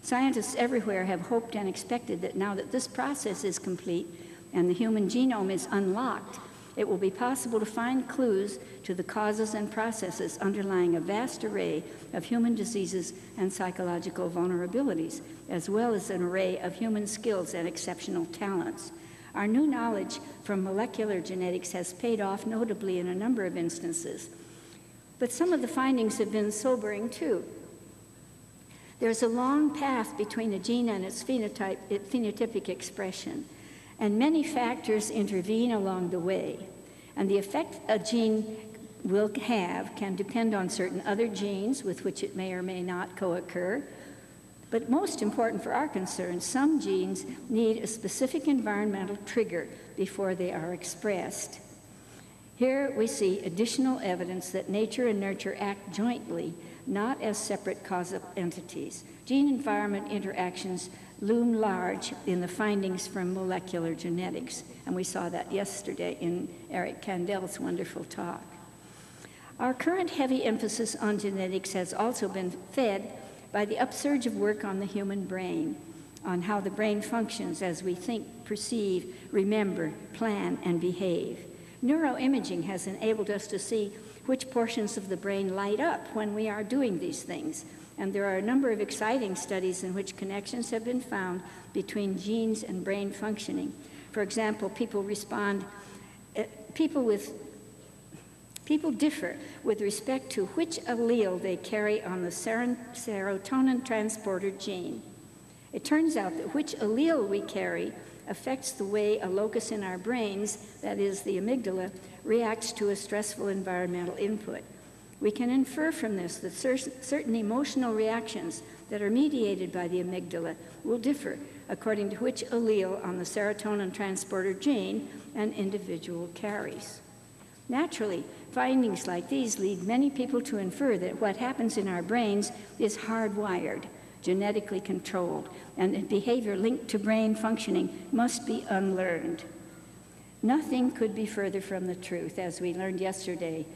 Scientists everywhere have hoped and expected that now that this process is complete and the human genome is unlocked, it will be possible to find clues to the causes and processes underlying a vast array of human diseases and psychological vulnerabilities, as well as an array of human skills and exceptional talents. Our new knowledge from molecular genetics has paid off notably in a number of instances. But some of the findings have been sobering too. There's a long path between a gene and its phenotype, phenotypic expression, and many factors intervene along the way. And the effect a gene will have can depend on certain other genes with which it may or may not co occur. But most important for our concern, some genes need a specific environmental trigger before they are expressed. Here we see additional evidence that nature and nurture act jointly, not as separate causal entities. Gene environment interactions loom large in the findings from molecular genetics, and we saw that yesterday in Eric Kandel's wonderful talk. Our current heavy emphasis on genetics has also been fed by the upsurge of work on the human brain, on how the brain functions as we think, perceive, remember, plan, and behave. Neuroimaging has enabled us to see which portions of the brain light up when we are doing these things. And there are a number of exciting studies in which connections have been found between genes and brain functioning. For example, people respond, uh, people with People differ with respect to which allele they carry on the serotonin transporter gene. It turns out that which allele we carry affects the way a locus in our brains, that is, the amygdala, reacts to a stressful environmental input. We can infer from this that cer certain emotional reactions that are mediated by the amygdala will differ according to which allele on the serotonin transporter gene an individual carries. Naturally, findings like these lead many people to infer that what happens in our brains is hardwired, genetically controlled, and that behavior linked to brain functioning must be unlearned. Nothing could be further from the truth. As we learned yesterday,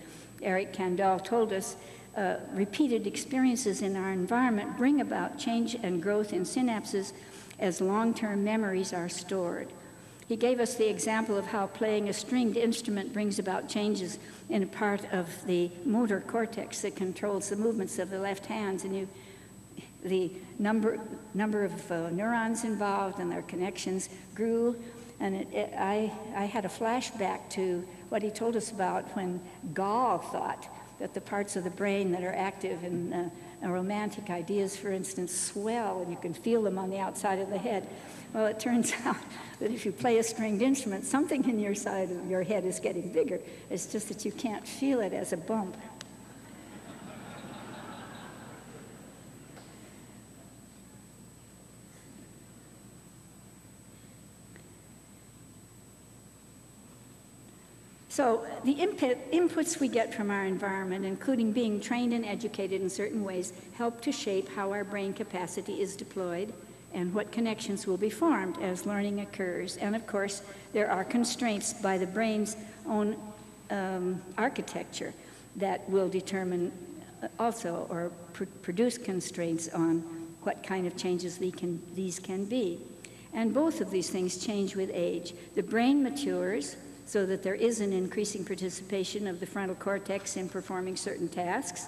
Eric Kandel told us uh, repeated experiences in our environment bring about change and growth in synapses as long term memories are stored. He gave us the example of how playing a stringed instrument brings about changes in a part of the motor cortex that controls the movements of the left hands, and you, the number, number of uh, neurons involved and their connections grew. And it, it, I, I had a flashback to what he told us about when Gall thought that the parts of the brain that are active in uh, romantic ideas, for instance, swell and you can feel them on the outside of the head. Well, it turns out that if you play a stringed instrument, something in your side of your head is getting bigger. It's just that you can't feel it as a bump. So the input, inputs we get from our environment, including being trained and educated in certain ways, help to shape how our brain capacity is deployed and what connections will be formed as learning occurs. And of course, there are constraints by the brain's own um, architecture that will determine uh, also or pr produce constraints on what kind of changes can, these can be. And both of these things change with age. The brain matures, so that there is an increasing participation of the frontal cortex in performing certain tasks.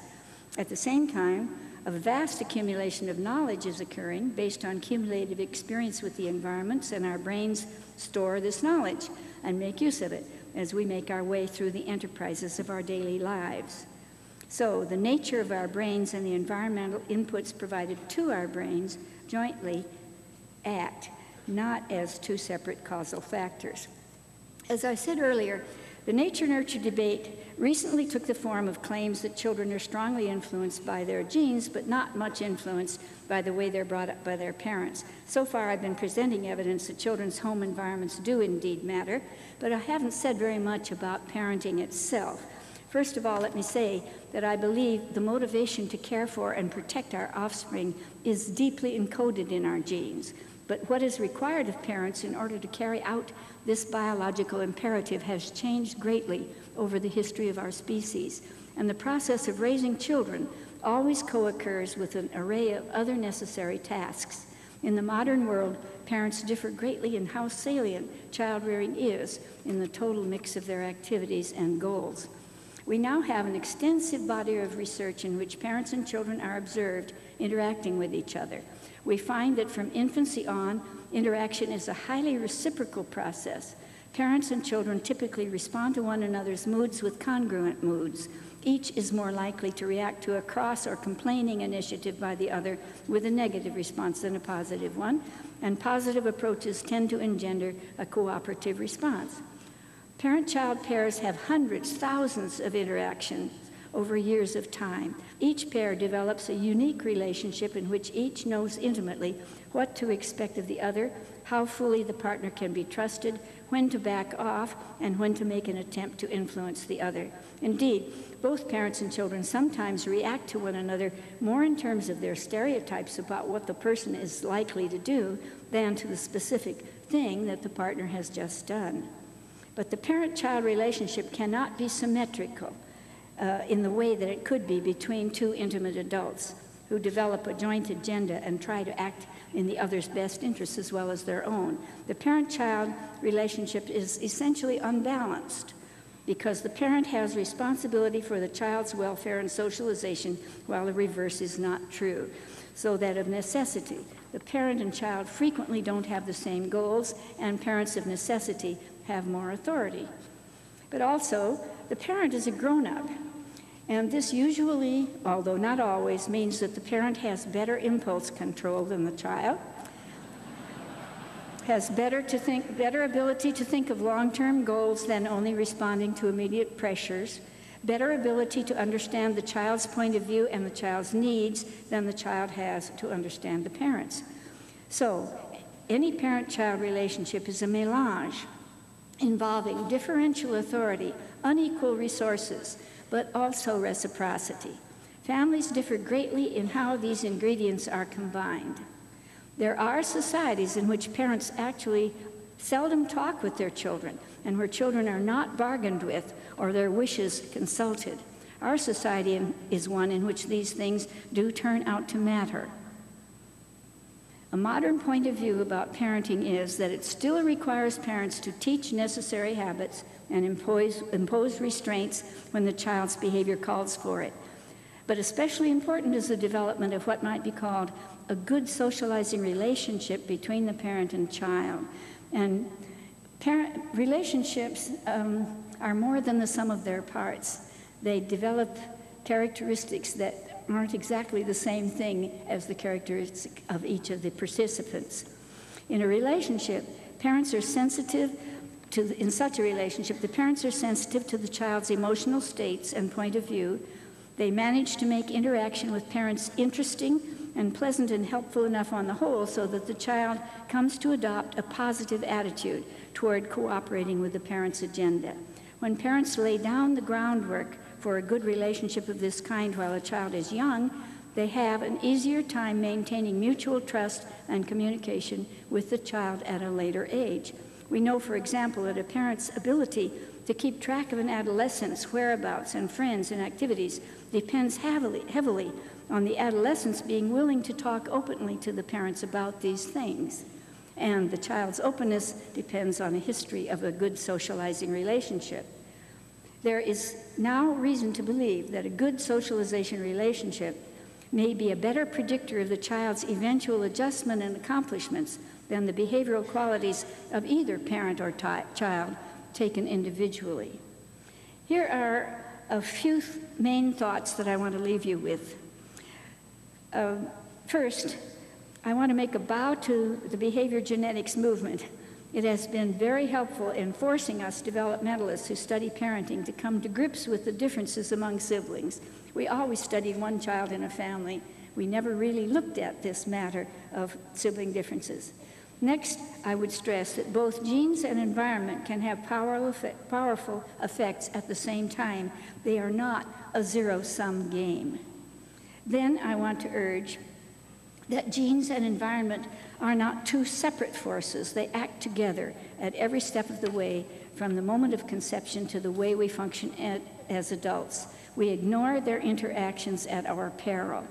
At the same time, a vast accumulation of knowledge is occurring based on cumulative experience with the environments, and our brains store this knowledge and make use of it as we make our way through the enterprises of our daily lives. So, the nature of our brains and the environmental inputs provided to our brains jointly act, not as two separate causal factors. As I said earlier, the nature nurture debate recently took the form of claims that children are strongly influenced by their genes, but not much influenced by the way they're brought up by their parents. So far, I've been presenting evidence that children's home environments do indeed matter, but I haven't said very much about parenting itself. First of all, let me say that I believe the motivation to care for and protect our offspring is deeply encoded in our genes. But what is required of parents in order to carry out this biological imperative has changed greatly over the history of our species, and the process of raising children always co occurs with an array of other necessary tasks. In the modern world, parents differ greatly in how salient child rearing is in the total mix of their activities and goals. We now have an extensive body of research in which parents and children are observed interacting with each other. We find that from infancy on, interaction is a highly reciprocal process. Parents and children typically respond to one another's moods with congruent moods. Each is more likely to react to a cross or complaining initiative by the other with a negative response than a positive one, and positive approaches tend to engender a cooperative response. Parent child pairs have hundreds, thousands of interactions over years of time. Each pair develops a unique relationship in which each knows intimately what to expect of the other, how fully the partner can be trusted, when to back off, and when to make an attempt to influence the other. Indeed, both parents and children sometimes react to one another more in terms of their stereotypes about what the person is likely to do than to the specific thing that the partner has just done. But the parent child relationship cannot be symmetrical uh, in the way that it could be between two intimate adults who develop a joint agenda and try to act in the other's best interests as well as their own. The parent child relationship is essentially unbalanced because the parent has responsibility for the child's welfare and socialization while the reverse is not true. So that of necessity, the parent and child frequently don't have the same goals, and parents of necessity have more authority. But also, the parent is a grown up. And this usually, although not always, means that the parent has better impulse control than the child, has better, to think, better ability to think of long term goals than only responding to immediate pressures, better ability to understand the child's point of view and the child's needs than the child has to understand the parents. So, any parent child relationship is a melange involving differential authority, unequal resources, but also reciprocity. Families differ greatly in how these ingredients are combined. There are societies in which parents actually seldom talk with their children and where children are not bargained with or their wishes consulted. Our society is one in which these things do turn out to matter. A modern point of view about parenting is that it still requires parents to teach necessary habits and impose, impose restraints when the child's behavior calls for it. But especially important is the development of what might be called a good socializing relationship between the parent and child. And parent relationships um, are more than the sum of their parts. They develop characteristics that aren't exactly the same thing as the characteristics of each of the participants. In a relationship, parents are sensitive to, in such a relationship, the parents are sensitive to the child's emotional states and point of view. They manage to make interaction with parents interesting and pleasant and helpful enough on the whole so that the child comes to adopt a positive attitude toward cooperating with the parent's agenda. When parents lay down the groundwork for a good relationship of this kind while a child is young, they have an easier time maintaining mutual trust and communication with the child at a later age. We know, for example, that a parent's ability to keep track of an adolescent's whereabouts and friends and activities depends heavily, heavily on the adolescents being willing to talk openly to the parents about these things. And the child's openness depends on a history of a good socializing relationship. There is now reason to believe that a good socialization relationship may be a better predictor of the child's eventual adjustment and accomplishments than the behavioral qualities of either parent or child taken individually. Here are a few th main thoughts that I want to leave you with. Uh, first, I want to make a bow to the behavior genetics movement. It has been very helpful in forcing us developmentalists who study parenting to come to grips with the differences among siblings. We always studied one child in a family. We never really looked at this matter of sibling differences. Next, I would stress that both genes and environment can have powerful effects at the same time. They are not a zero sum game. Then I want to urge that genes and environment are not two separate forces. They act together at every step of the way, from the moment of conception to the way we function as adults. We ignore their interactions at our peril.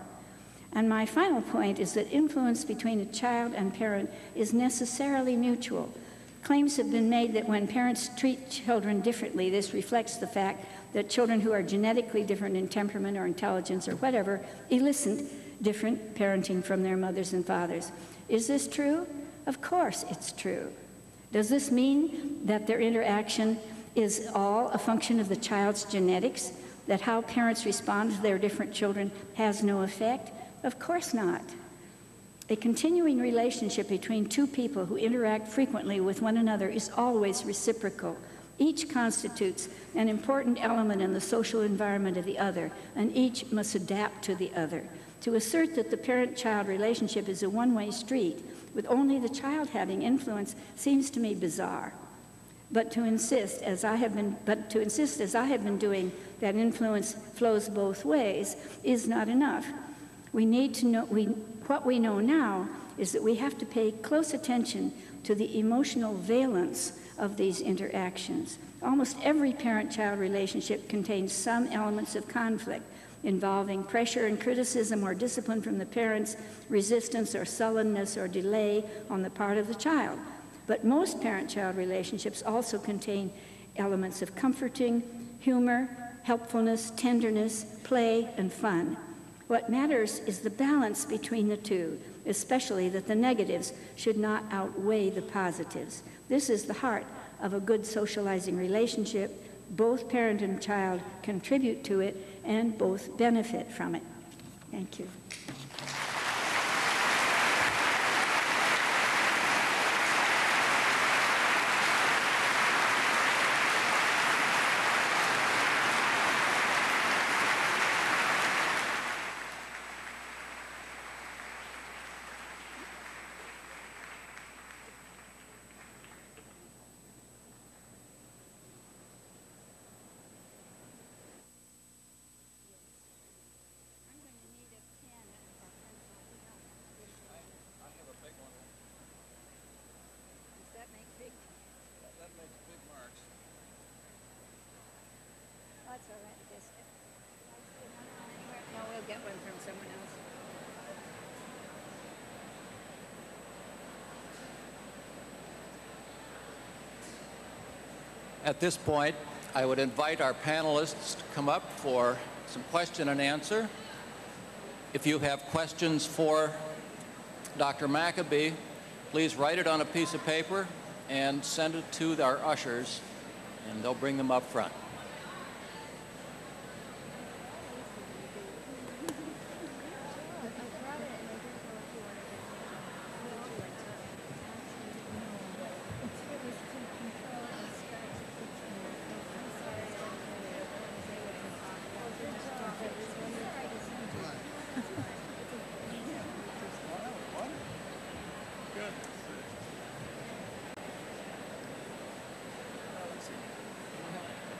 And my final point is that influence between a child and parent is necessarily mutual. Claims have been made that when parents treat children differently, this reflects the fact that children who are genetically different in temperament or intelligence or whatever elicit different parenting from their mothers and fathers. Is this true? Of course it's true. Does this mean that their interaction is all a function of the child's genetics? That how parents respond to their different children has no effect? Of course not. A continuing relationship between two people who interact frequently with one another is always reciprocal. Each constitutes an important element in the social environment of the other, and each must adapt to the other. To assert that the parent child relationship is a one way street, with only the child having influence, seems to me bizarre. But to insist, as I have been, but to insist, as I have been doing, that influence flows both ways is not enough. We need to know, we, what we know now is that we have to pay close attention to the emotional valence of these interactions. Almost every parent child relationship contains some elements of conflict involving pressure and criticism or discipline from the parents, resistance or sullenness or delay on the part of the child. But most parent child relationships also contain elements of comforting, humor, helpfulness, tenderness, play, and fun. What matters is the balance between the two, especially that the negatives should not outweigh the positives. This is the heart of a good socializing relationship. Both parent and child contribute to it and both benefit from it. Thank you. Does that make big? That makes big marks. That's all right, I guess. No, we'll get one from someone else. At this point, I would invite our panelists to come up for some question and answer. If you have questions for Dr. Maccoby, please write it on a piece of paper and send it to our ushers, and they'll bring them up front.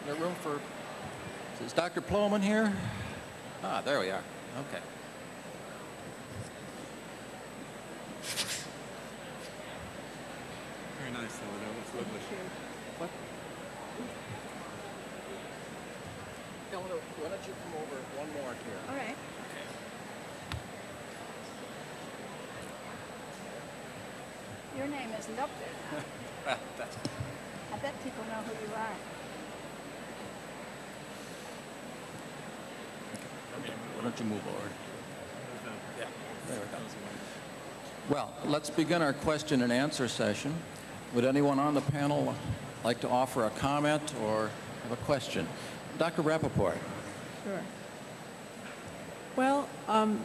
Is there room for... Is Dr. Plomin here? Ah, there we are. Okay. Very nice, though. That was lovely. What? Eleanor, why don't you come over one more here? All right. Your name isn't up there now. Well, that's... I bet people know who you are. Why don't you move over? Yeah, there we go. Well, let's begin our question and answer session. Would anyone on the panel like to offer a comment or have a question? Dr. Rapoport. Sure. Well, um,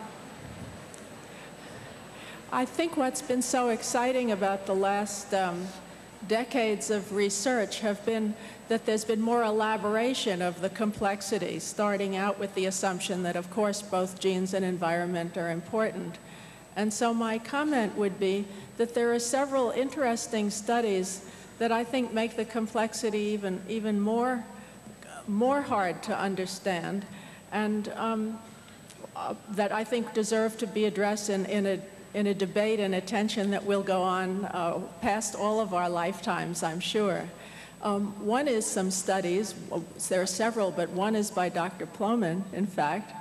I think what's been so exciting about the last um, decades of research have been that there's been more elaboration of the complexity, starting out with the assumption that, of course, both genes and environment are important. And so my comment would be that there are several interesting studies that I think make the complexity even, even more, more hard to understand and um, uh, that I think deserve to be addressed in, in, a, in a debate and attention that will go on uh, past all of our lifetimes, I'm sure. Um, one is some studies, there are several, but one is by Dr. Plomin, in fact,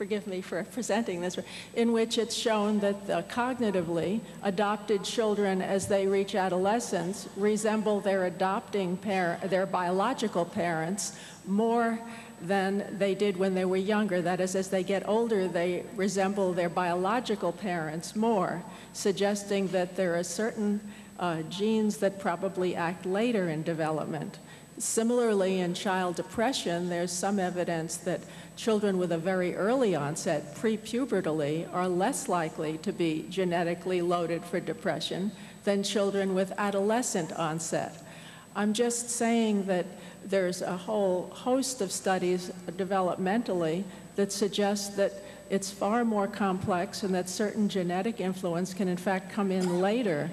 forgive me for presenting this, in which it's shown that uh, cognitively adopted children as they reach adolescence resemble their adopting their biological parents more than they did when they were younger. That is, as they get older, they resemble their biological parents more, suggesting that there are certain uh, genes that probably act later in development. Similarly, in child depression, there's some evidence that children with a very early onset, prepubertally, are less likely to be genetically loaded for depression than children with adolescent onset. I'm just saying that there's a whole host of studies developmentally that suggest that it's far more complex and that certain genetic influence can in fact come in later.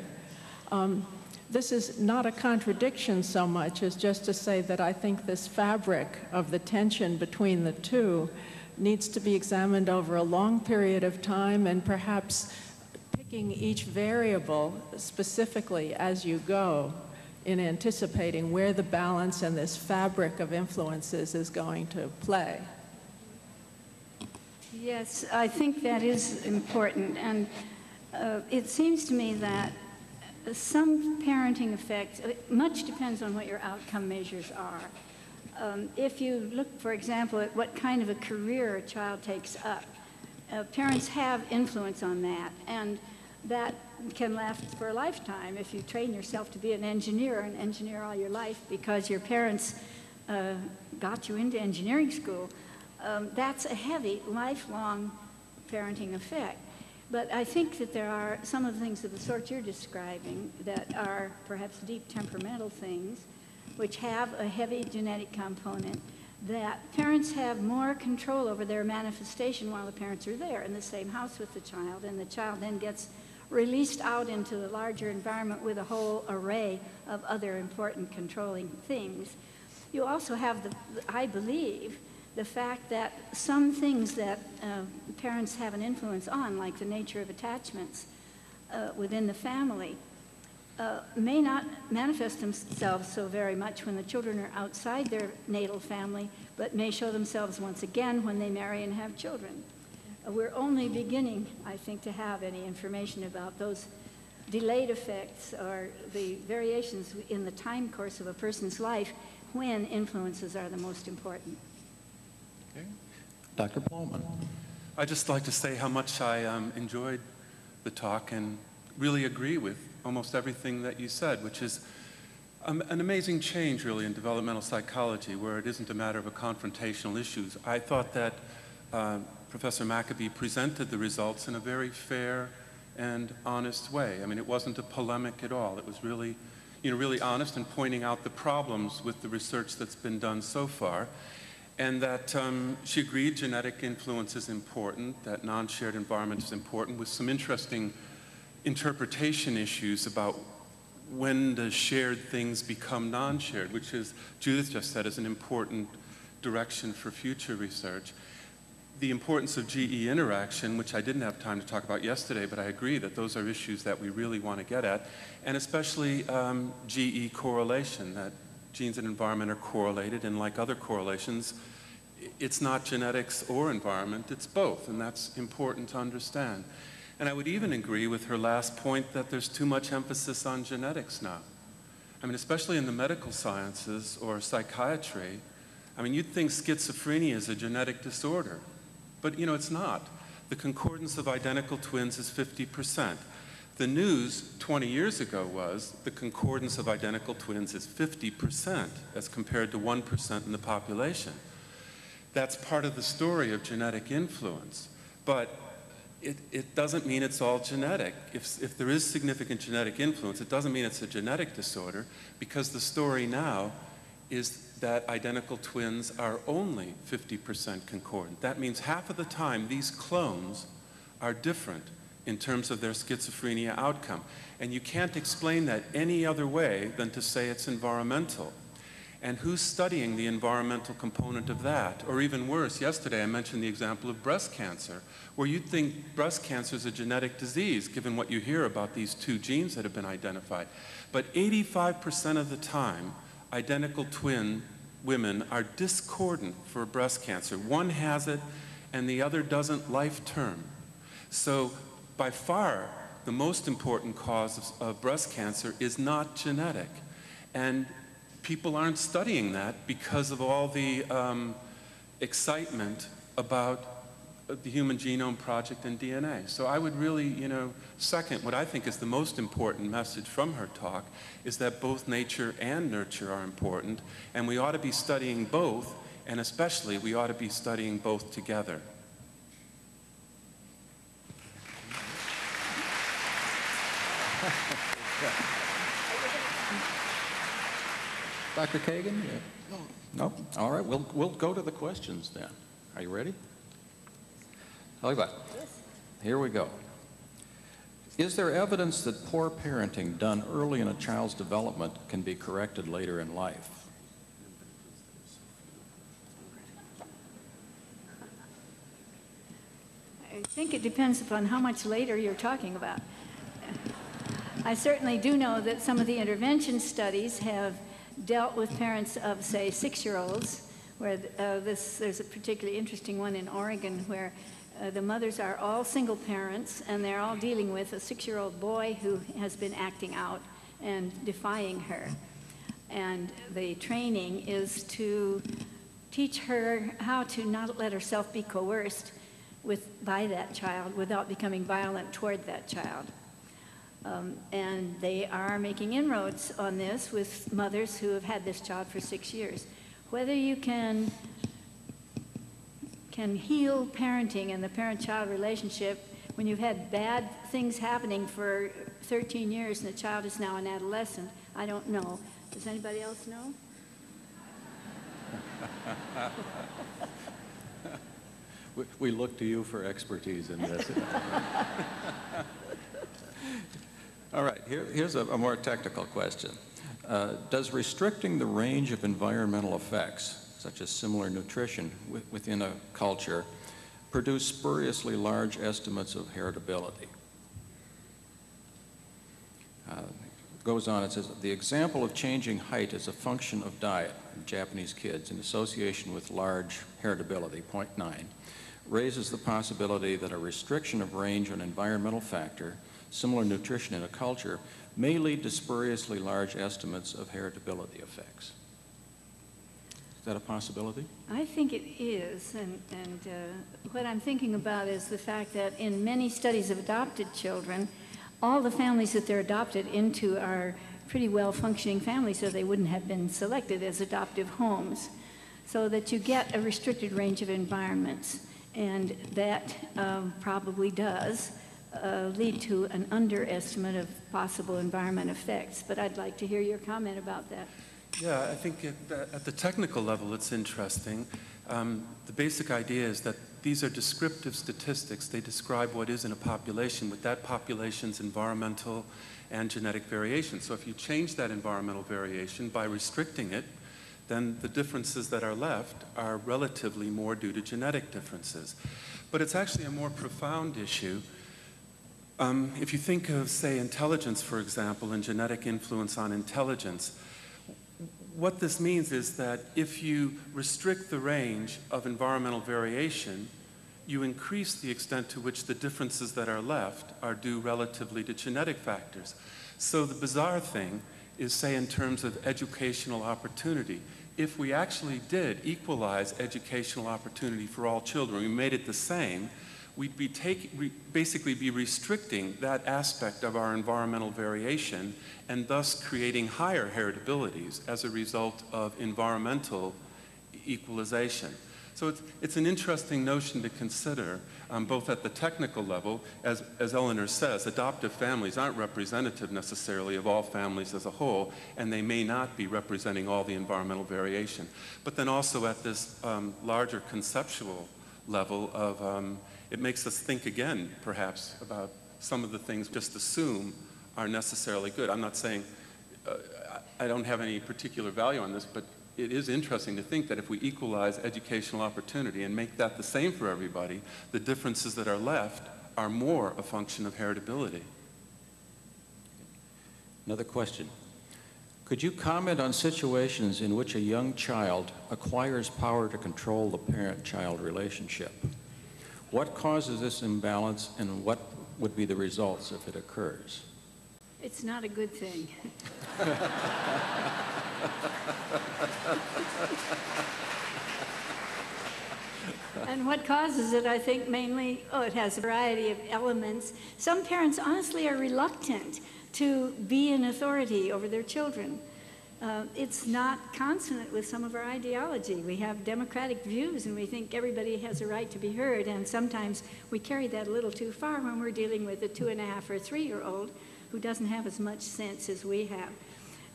Um, this is not a contradiction so much as just to say that I think this fabric of the tension between the two needs to be examined over a long period of time and perhaps picking each variable specifically as you go in anticipating where the balance and this fabric of influences is going to play. Yes, I think that is important. And uh, it seems to me that some parenting effects, uh, much depends on what your outcome measures are. Um, if you look, for example, at what kind of a career a child takes up, uh, parents have influence on that. And that can last for a lifetime if you train yourself to be an engineer, an engineer all your life because your parents uh, got you into engineering school. Um, that's a heavy, lifelong parenting effect. But I think that there are some of the things of the sort you're describing that are perhaps deep temperamental things, which have a heavy genetic component, that parents have more control over their manifestation while the parents are there in the same house with the child, and the child then gets released out into the larger environment with a whole array of other important controlling things. You also have, the, I believe, the fact that some things that uh, parents have an influence on, like the nature of attachments uh, within the family, uh, may not manifest themselves so very much when the children are outside their natal family, but may show themselves once again when they marry and have children. Uh, we're only beginning, I think, to have any information about those delayed effects or the variations in the time course of a person's life when influences are the most important. Okay. Dr. Plomin. I'd just like to say how much I um, enjoyed the talk and really agree with almost everything that you said, which is um, an amazing change, really, in developmental psychology, where it isn't a matter of a confrontational issues. I thought that uh, Professor Maccoby presented the results in a very fair and honest way. I mean, it wasn't a polemic at all. It was really, you know, really honest and pointing out the problems with the research that's been done so far and that um, she agreed genetic influence is important, that non-shared environment is important, with some interesting interpretation issues about when does shared things become non-shared, which is, Judith just said, is an important direction for future research. The importance of GE interaction, which I didn't have time to talk about yesterday, but I agree that those are issues that we really want to get at, and especially um, GE correlation, that genes and environment are correlated, and like other correlations, it's not genetics or environment, it's both, and that's important to understand. And I would even agree with her last point that there's too much emphasis on genetics now. I mean, especially in the medical sciences or psychiatry, I mean, you'd think schizophrenia is a genetic disorder, but you know, it's not. The concordance of identical twins is 50%. The news 20 years ago was the concordance of identical twins is 50% as compared to 1% in the population. That's part of the story of genetic influence. But it, it doesn't mean it's all genetic. If, if there is significant genetic influence, it doesn't mean it's a genetic disorder because the story now is that identical twins are only 50% concordant. That means half of the time these clones are different in terms of their schizophrenia outcome. And you can't explain that any other way than to say it's environmental. And who's studying the environmental component of that? Or even worse, yesterday I mentioned the example of breast cancer, where you'd think breast cancer is a genetic disease, given what you hear about these two genes that have been identified. But 85% of the time, identical twin women are discordant for breast cancer. One has it, and the other doesn't life term. So, by far, the most important cause of, of breast cancer is not genetic. And people aren't studying that because of all the um, excitement about the Human Genome Project and DNA. So I would really, you know, second, what I think is the most important message from her talk is that both nature and nurture are important, and we ought to be studying both, and especially we ought to be studying both together. Dr. Kagan? No? All right, we'll, we'll go to the questions then. Are you ready? Aliva, here we go. Is there evidence that poor parenting done early in a child's development can be corrected later in life? I think it depends upon how much later you're talking about. I certainly do know that some of the intervention studies have dealt with parents of, say, six-year-olds, where uh, this, there's a particularly interesting one in Oregon where uh, the mothers are all single parents and they're all dealing with a six-year-old boy who has been acting out and defying her. And the training is to teach her how to not let herself be coerced with, by that child without becoming violent toward that child. Um, and they are making inroads on this with mothers who have had this child for six years. Whether you can can heal parenting and the parent-child relationship when you've had bad things happening for 13 years and the child is now an adolescent, I don't know. Does anybody else know? We, we look to you for expertise in this. All right, here, here's a, a more technical question. Uh, does restricting the range of environmental effects, such as similar nutrition within a culture, produce spuriously large estimates of heritability? Uh, goes on, it says, the example of changing height as a function of diet in Japanese kids in association with large heritability, 0.9, raises the possibility that a restriction of range on environmental factor similar nutrition in a culture may lead to spuriously large estimates of heritability effects. Is that a possibility? I think it is, and, and uh, what I'm thinking about is the fact that in many studies of adopted children, all the families that they're adopted into are pretty well functioning families, so they wouldn't have been selected as adoptive homes. So that you get a restricted range of environments, and that um, probably does uh, lead to an underestimate of possible environment effects. But I'd like to hear your comment about that. Yeah, I think at the, technical level, it's interesting. Um, the basic idea is that these are descriptive statistics. They describe what is in a population with that population's environmental and genetic variation. So if you change that environmental variation by restricting it, then the differences that are left are relatively more due to genetic differences. But it's actually a more profound issue um, if you think of, say, intelligence, for example, and genetic influence on intelligence, what this means is that if you restrict the range of environmental variation, you increase the extent to which the differences that are left are due relatively to genetic factors. So the bizarre thing is, say, in terms of educational opportunity, if we actually did equalize educational opportunity for all children, we made it the same, we'd be take, basically be restricting that aspect of our environmental variation and thus creating higher heritabilities as a result of environmental equalization. So it's, it's an interesting notion to consider, um, both at the technical level, as, as Eleanor says, adoptive families aren't representative necessarily of all families as a whole, and they may not be representing all the environmental variation. But then also at this um, larger conceptual level of um, it makes us think again, perhaps, about some of the things we just assume are necessarily good. I'm not saying uh, I don't have any particular value on this, but it is interesting to think that if we equalize educational opportunity and make that the same for everybody, the differences that are left are more a function of heritability. Another question. Could you comment on situations in which a young child acquires power to control the parent-child relationship? What causes this imbalance and what would be the results if it occurs? It's not a good thing. and what causes it, I think, mainly, oh, it has a variety of elements. Some parents honestly are reluctant to be in authority over their children. Uh, it's not consonant with some of our ideology. We have democratic views and we think everybody has a right to be heard, and sometimes we carry that a little too far when we're dealing with a two and a half or three year old who doesn't have as much sense as we have.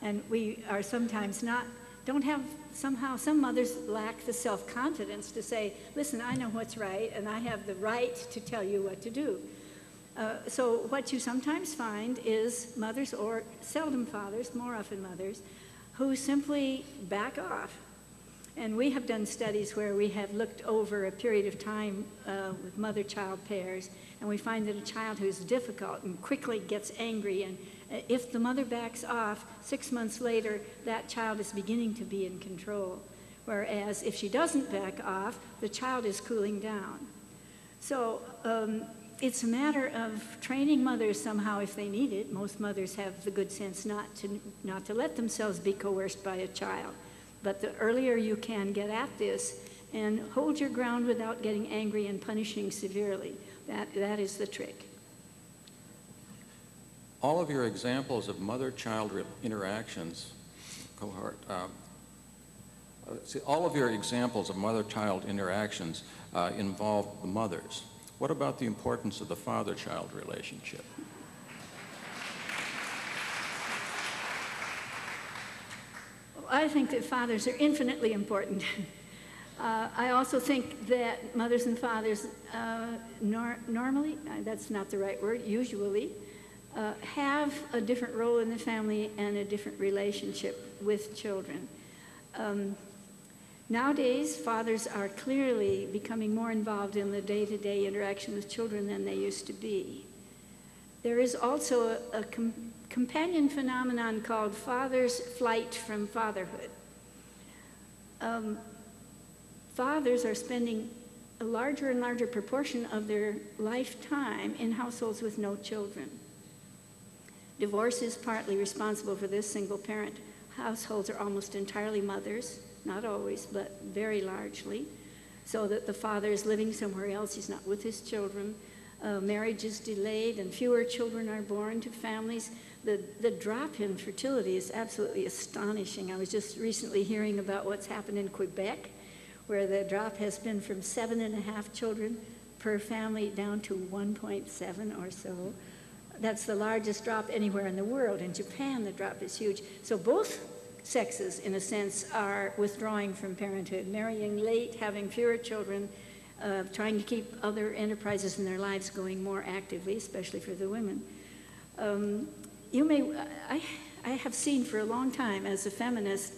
And we are sometimes not, don't have, somehow, some mothers lack the self confidence to say, listen, I know what's right, and I have the right to tell you what to do. Uh, so, what you sometimes find is mothers, or seldom fathers, more often mothers, who simply back off. And we have done studies where we have looked over a period of time uh, with mother child pairs, and we find that a child who's difficult and quickly gets angry, and uh, if the mother backs off, six months later, that child is beginning to be in control. Whereas if she doesn't back off, the child is cooling down. So um, it's a matter of training mothers somehow if they need it. Most mothers have the good sense not to, not to let themselves be coerced by a child. But the earlier you can get at this and hold your ground without getting angry and punishing severely, that, that is the trick. All of your examples of mother-child interactions, cohort, um, uh, see, all of your examples of mother-child interactions uh, involve the mothers. What about the importance of the father-child relationship? I think that fathers are infinitely important. Uh, I also think that mothers and fathers, uh, nor- normally, uh, that's not the right word, usually, uh, have a different role in the family and a different relationship with children. Um, nowadays, fathers are clearly becoming more involved in the day to day interaction with children than they used to be. There is also a, a com- companion phenomenon called father's flight from fatherhood. Um, fathers are spending a larger and larger proportion of their lifetime in households with no children. Divorce is partly responsible for this. Single parent households are almost entirely mothers, not always, but very largely, so that the father is living somewhere else, he's not with his children. Uh, marriage is delayed, and fewer children are born to families. The, the drop in fertility is absolutely astonishing. I was just recently hearing about what's happened in Quebec where the drop has been from seven and a half children per family down to 1.7 or so. That's the largest drop anywhere in the world. In Japan, the drop is huge. So both sexes, in a sense, are withdrawing from parenthood, marrying late, having fewer children, uh, trying to keep other enterprises in their lives going more actively, especially for the women. Um, you may, I, I have seen for a long time as a feminist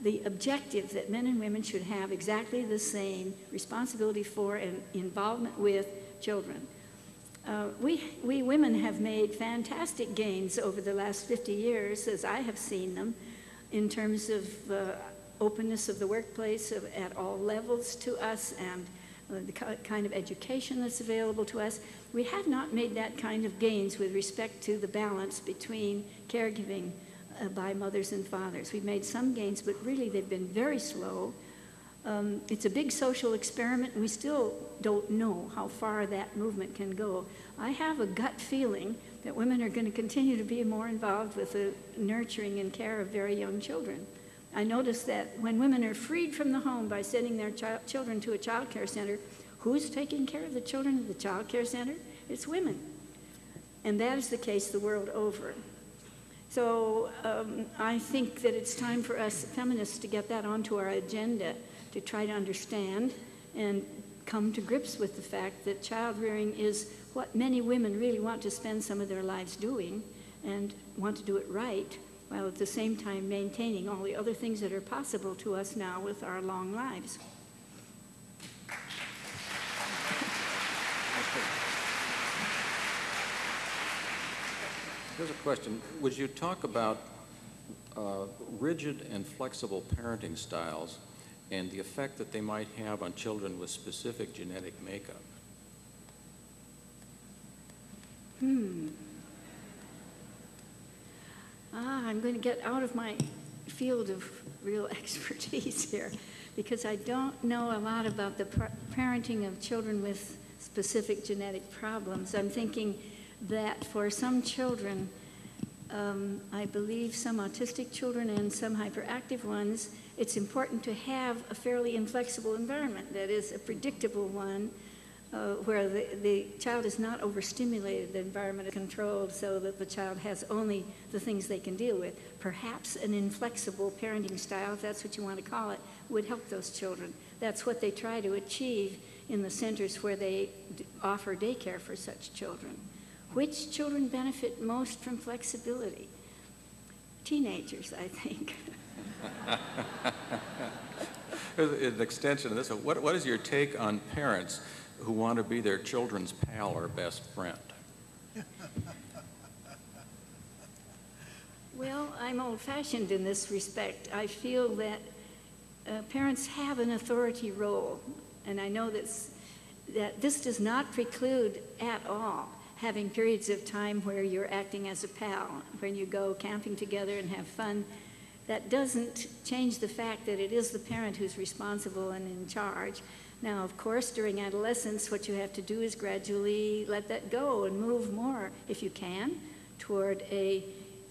the objective that men and women should have exactly the same responsibility for and involvement with children. Uh, we, we women have made fantastic gains over the last 50 years, as I have seen them, in terms of uh, openness of the workplace of, at all levels to us and uh, the kind of education that's available to us. We have not made that kind of gains with respect to the balance between caregiving uh, by mothers and fathers. We've made some gains, but really they've been very slow. Um, it's a big social experiment, and we still don't know how far that movement can go. I have a gut feeling that women are going to continue to be more involved with the nurturing and care of very young children. I notice that when women are freed from the home by sending their chi- children to a child care center, who's taking care of the children at the child care center? It's women. And that is the case the world over. So um, I think that it's time for us feminists to get that onto our agenda to try to understand and come to grips with the fact that child rearing is what many women really want to spend some of their lives doing and want to do it right while at the same time maintaining all the other things that are possible to us now with our long lives. Here's a question. Would you talk about uh, rigid and flexible parenting styles and the effect that they might have on children with specific genetic makeup? Hmm. Ah, I'm going to get out of my field of real expertise here because I don't know a lot about the par- parenting of children with specific genetic problems. I'm thinking that for some children, um, I believe some autistic children and some hyperactive ones, it's important to have a fairly inflexible environment, that is, a predictable one uh, where the, the child is not overstimulated, the environment is controlled so that the child has only the things they can deal with. Perhaps an inflexible parenting style, if that's what you want to call it, would help those children. That's what they try to achieve in the centers where they offer daycare for such children. Which children benefit most from flexibility? Teenagers, I think. An extension of this, what, what is your take on parents who want to be their children's pal or best friend? Well, I'm old fashioned in this respect. I feel that uh, parents have an authority role, and I know that's, that this does not preclude at all having periods of time where you're acting as a pal, when you go camping together and have fun. That doesn't change the fact that it is the parent who's responsible and in charge. Now, of course, during adolescence, what you have to do is gradually let that go and move more, if you can, toward a,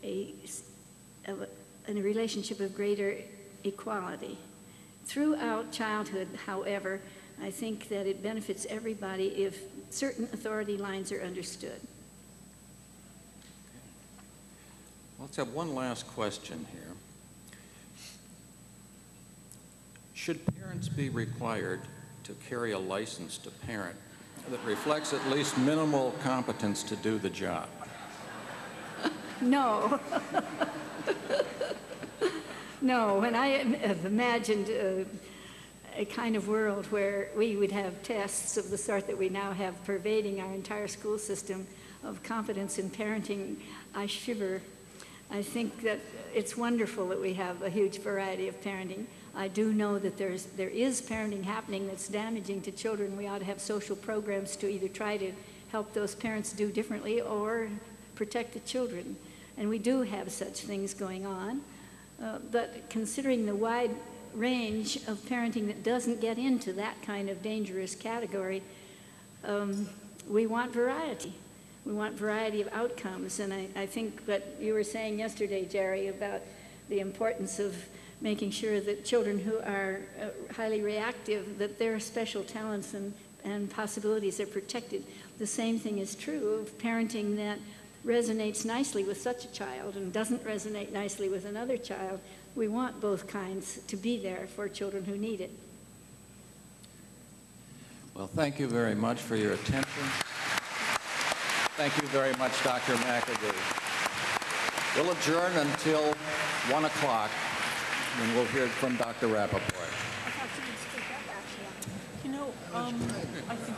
a, a, a relationship of greater equality. Throughout childhood, however, I think that it benefits everybody if certain authority lines are understood. Let's have one last question here. Should parents be required to carry a license to parent that reflects at least minimal competence to do the job? No. no, and I have imagined uh, a kind of world where we would have tests of the sort that we now have pervading our entire school system of competence in parenting. I shiver. I think that it's wonderful that we have a huge variety of parenting. I do know that there's, there is parenting happening that's damaging to children. We ought to have social programs to either try to help those parents do differently or protect the children. And we do have such things going on. Uh, but considering the wide range of parenting that doesn't get into that kind of dangerous category, um, we want variety. We want variety of outcomes. And I, I think what you were saying yesterday, Jerry, about the importance of making sure that children who are uh, highly reactive, that their special talents and, and possibilities are protected. The same thing is true of parenting that resonates nicely with such a child and doesn't resonate nicely with another child. We want both kinds to be there for children who need it. Well, thank you very much for your attention. Thank you very much, Dr. Maccoby. We'll adjourn until 1 o'clock, when we'll hear from Dr. Rapoport. You know, um, I think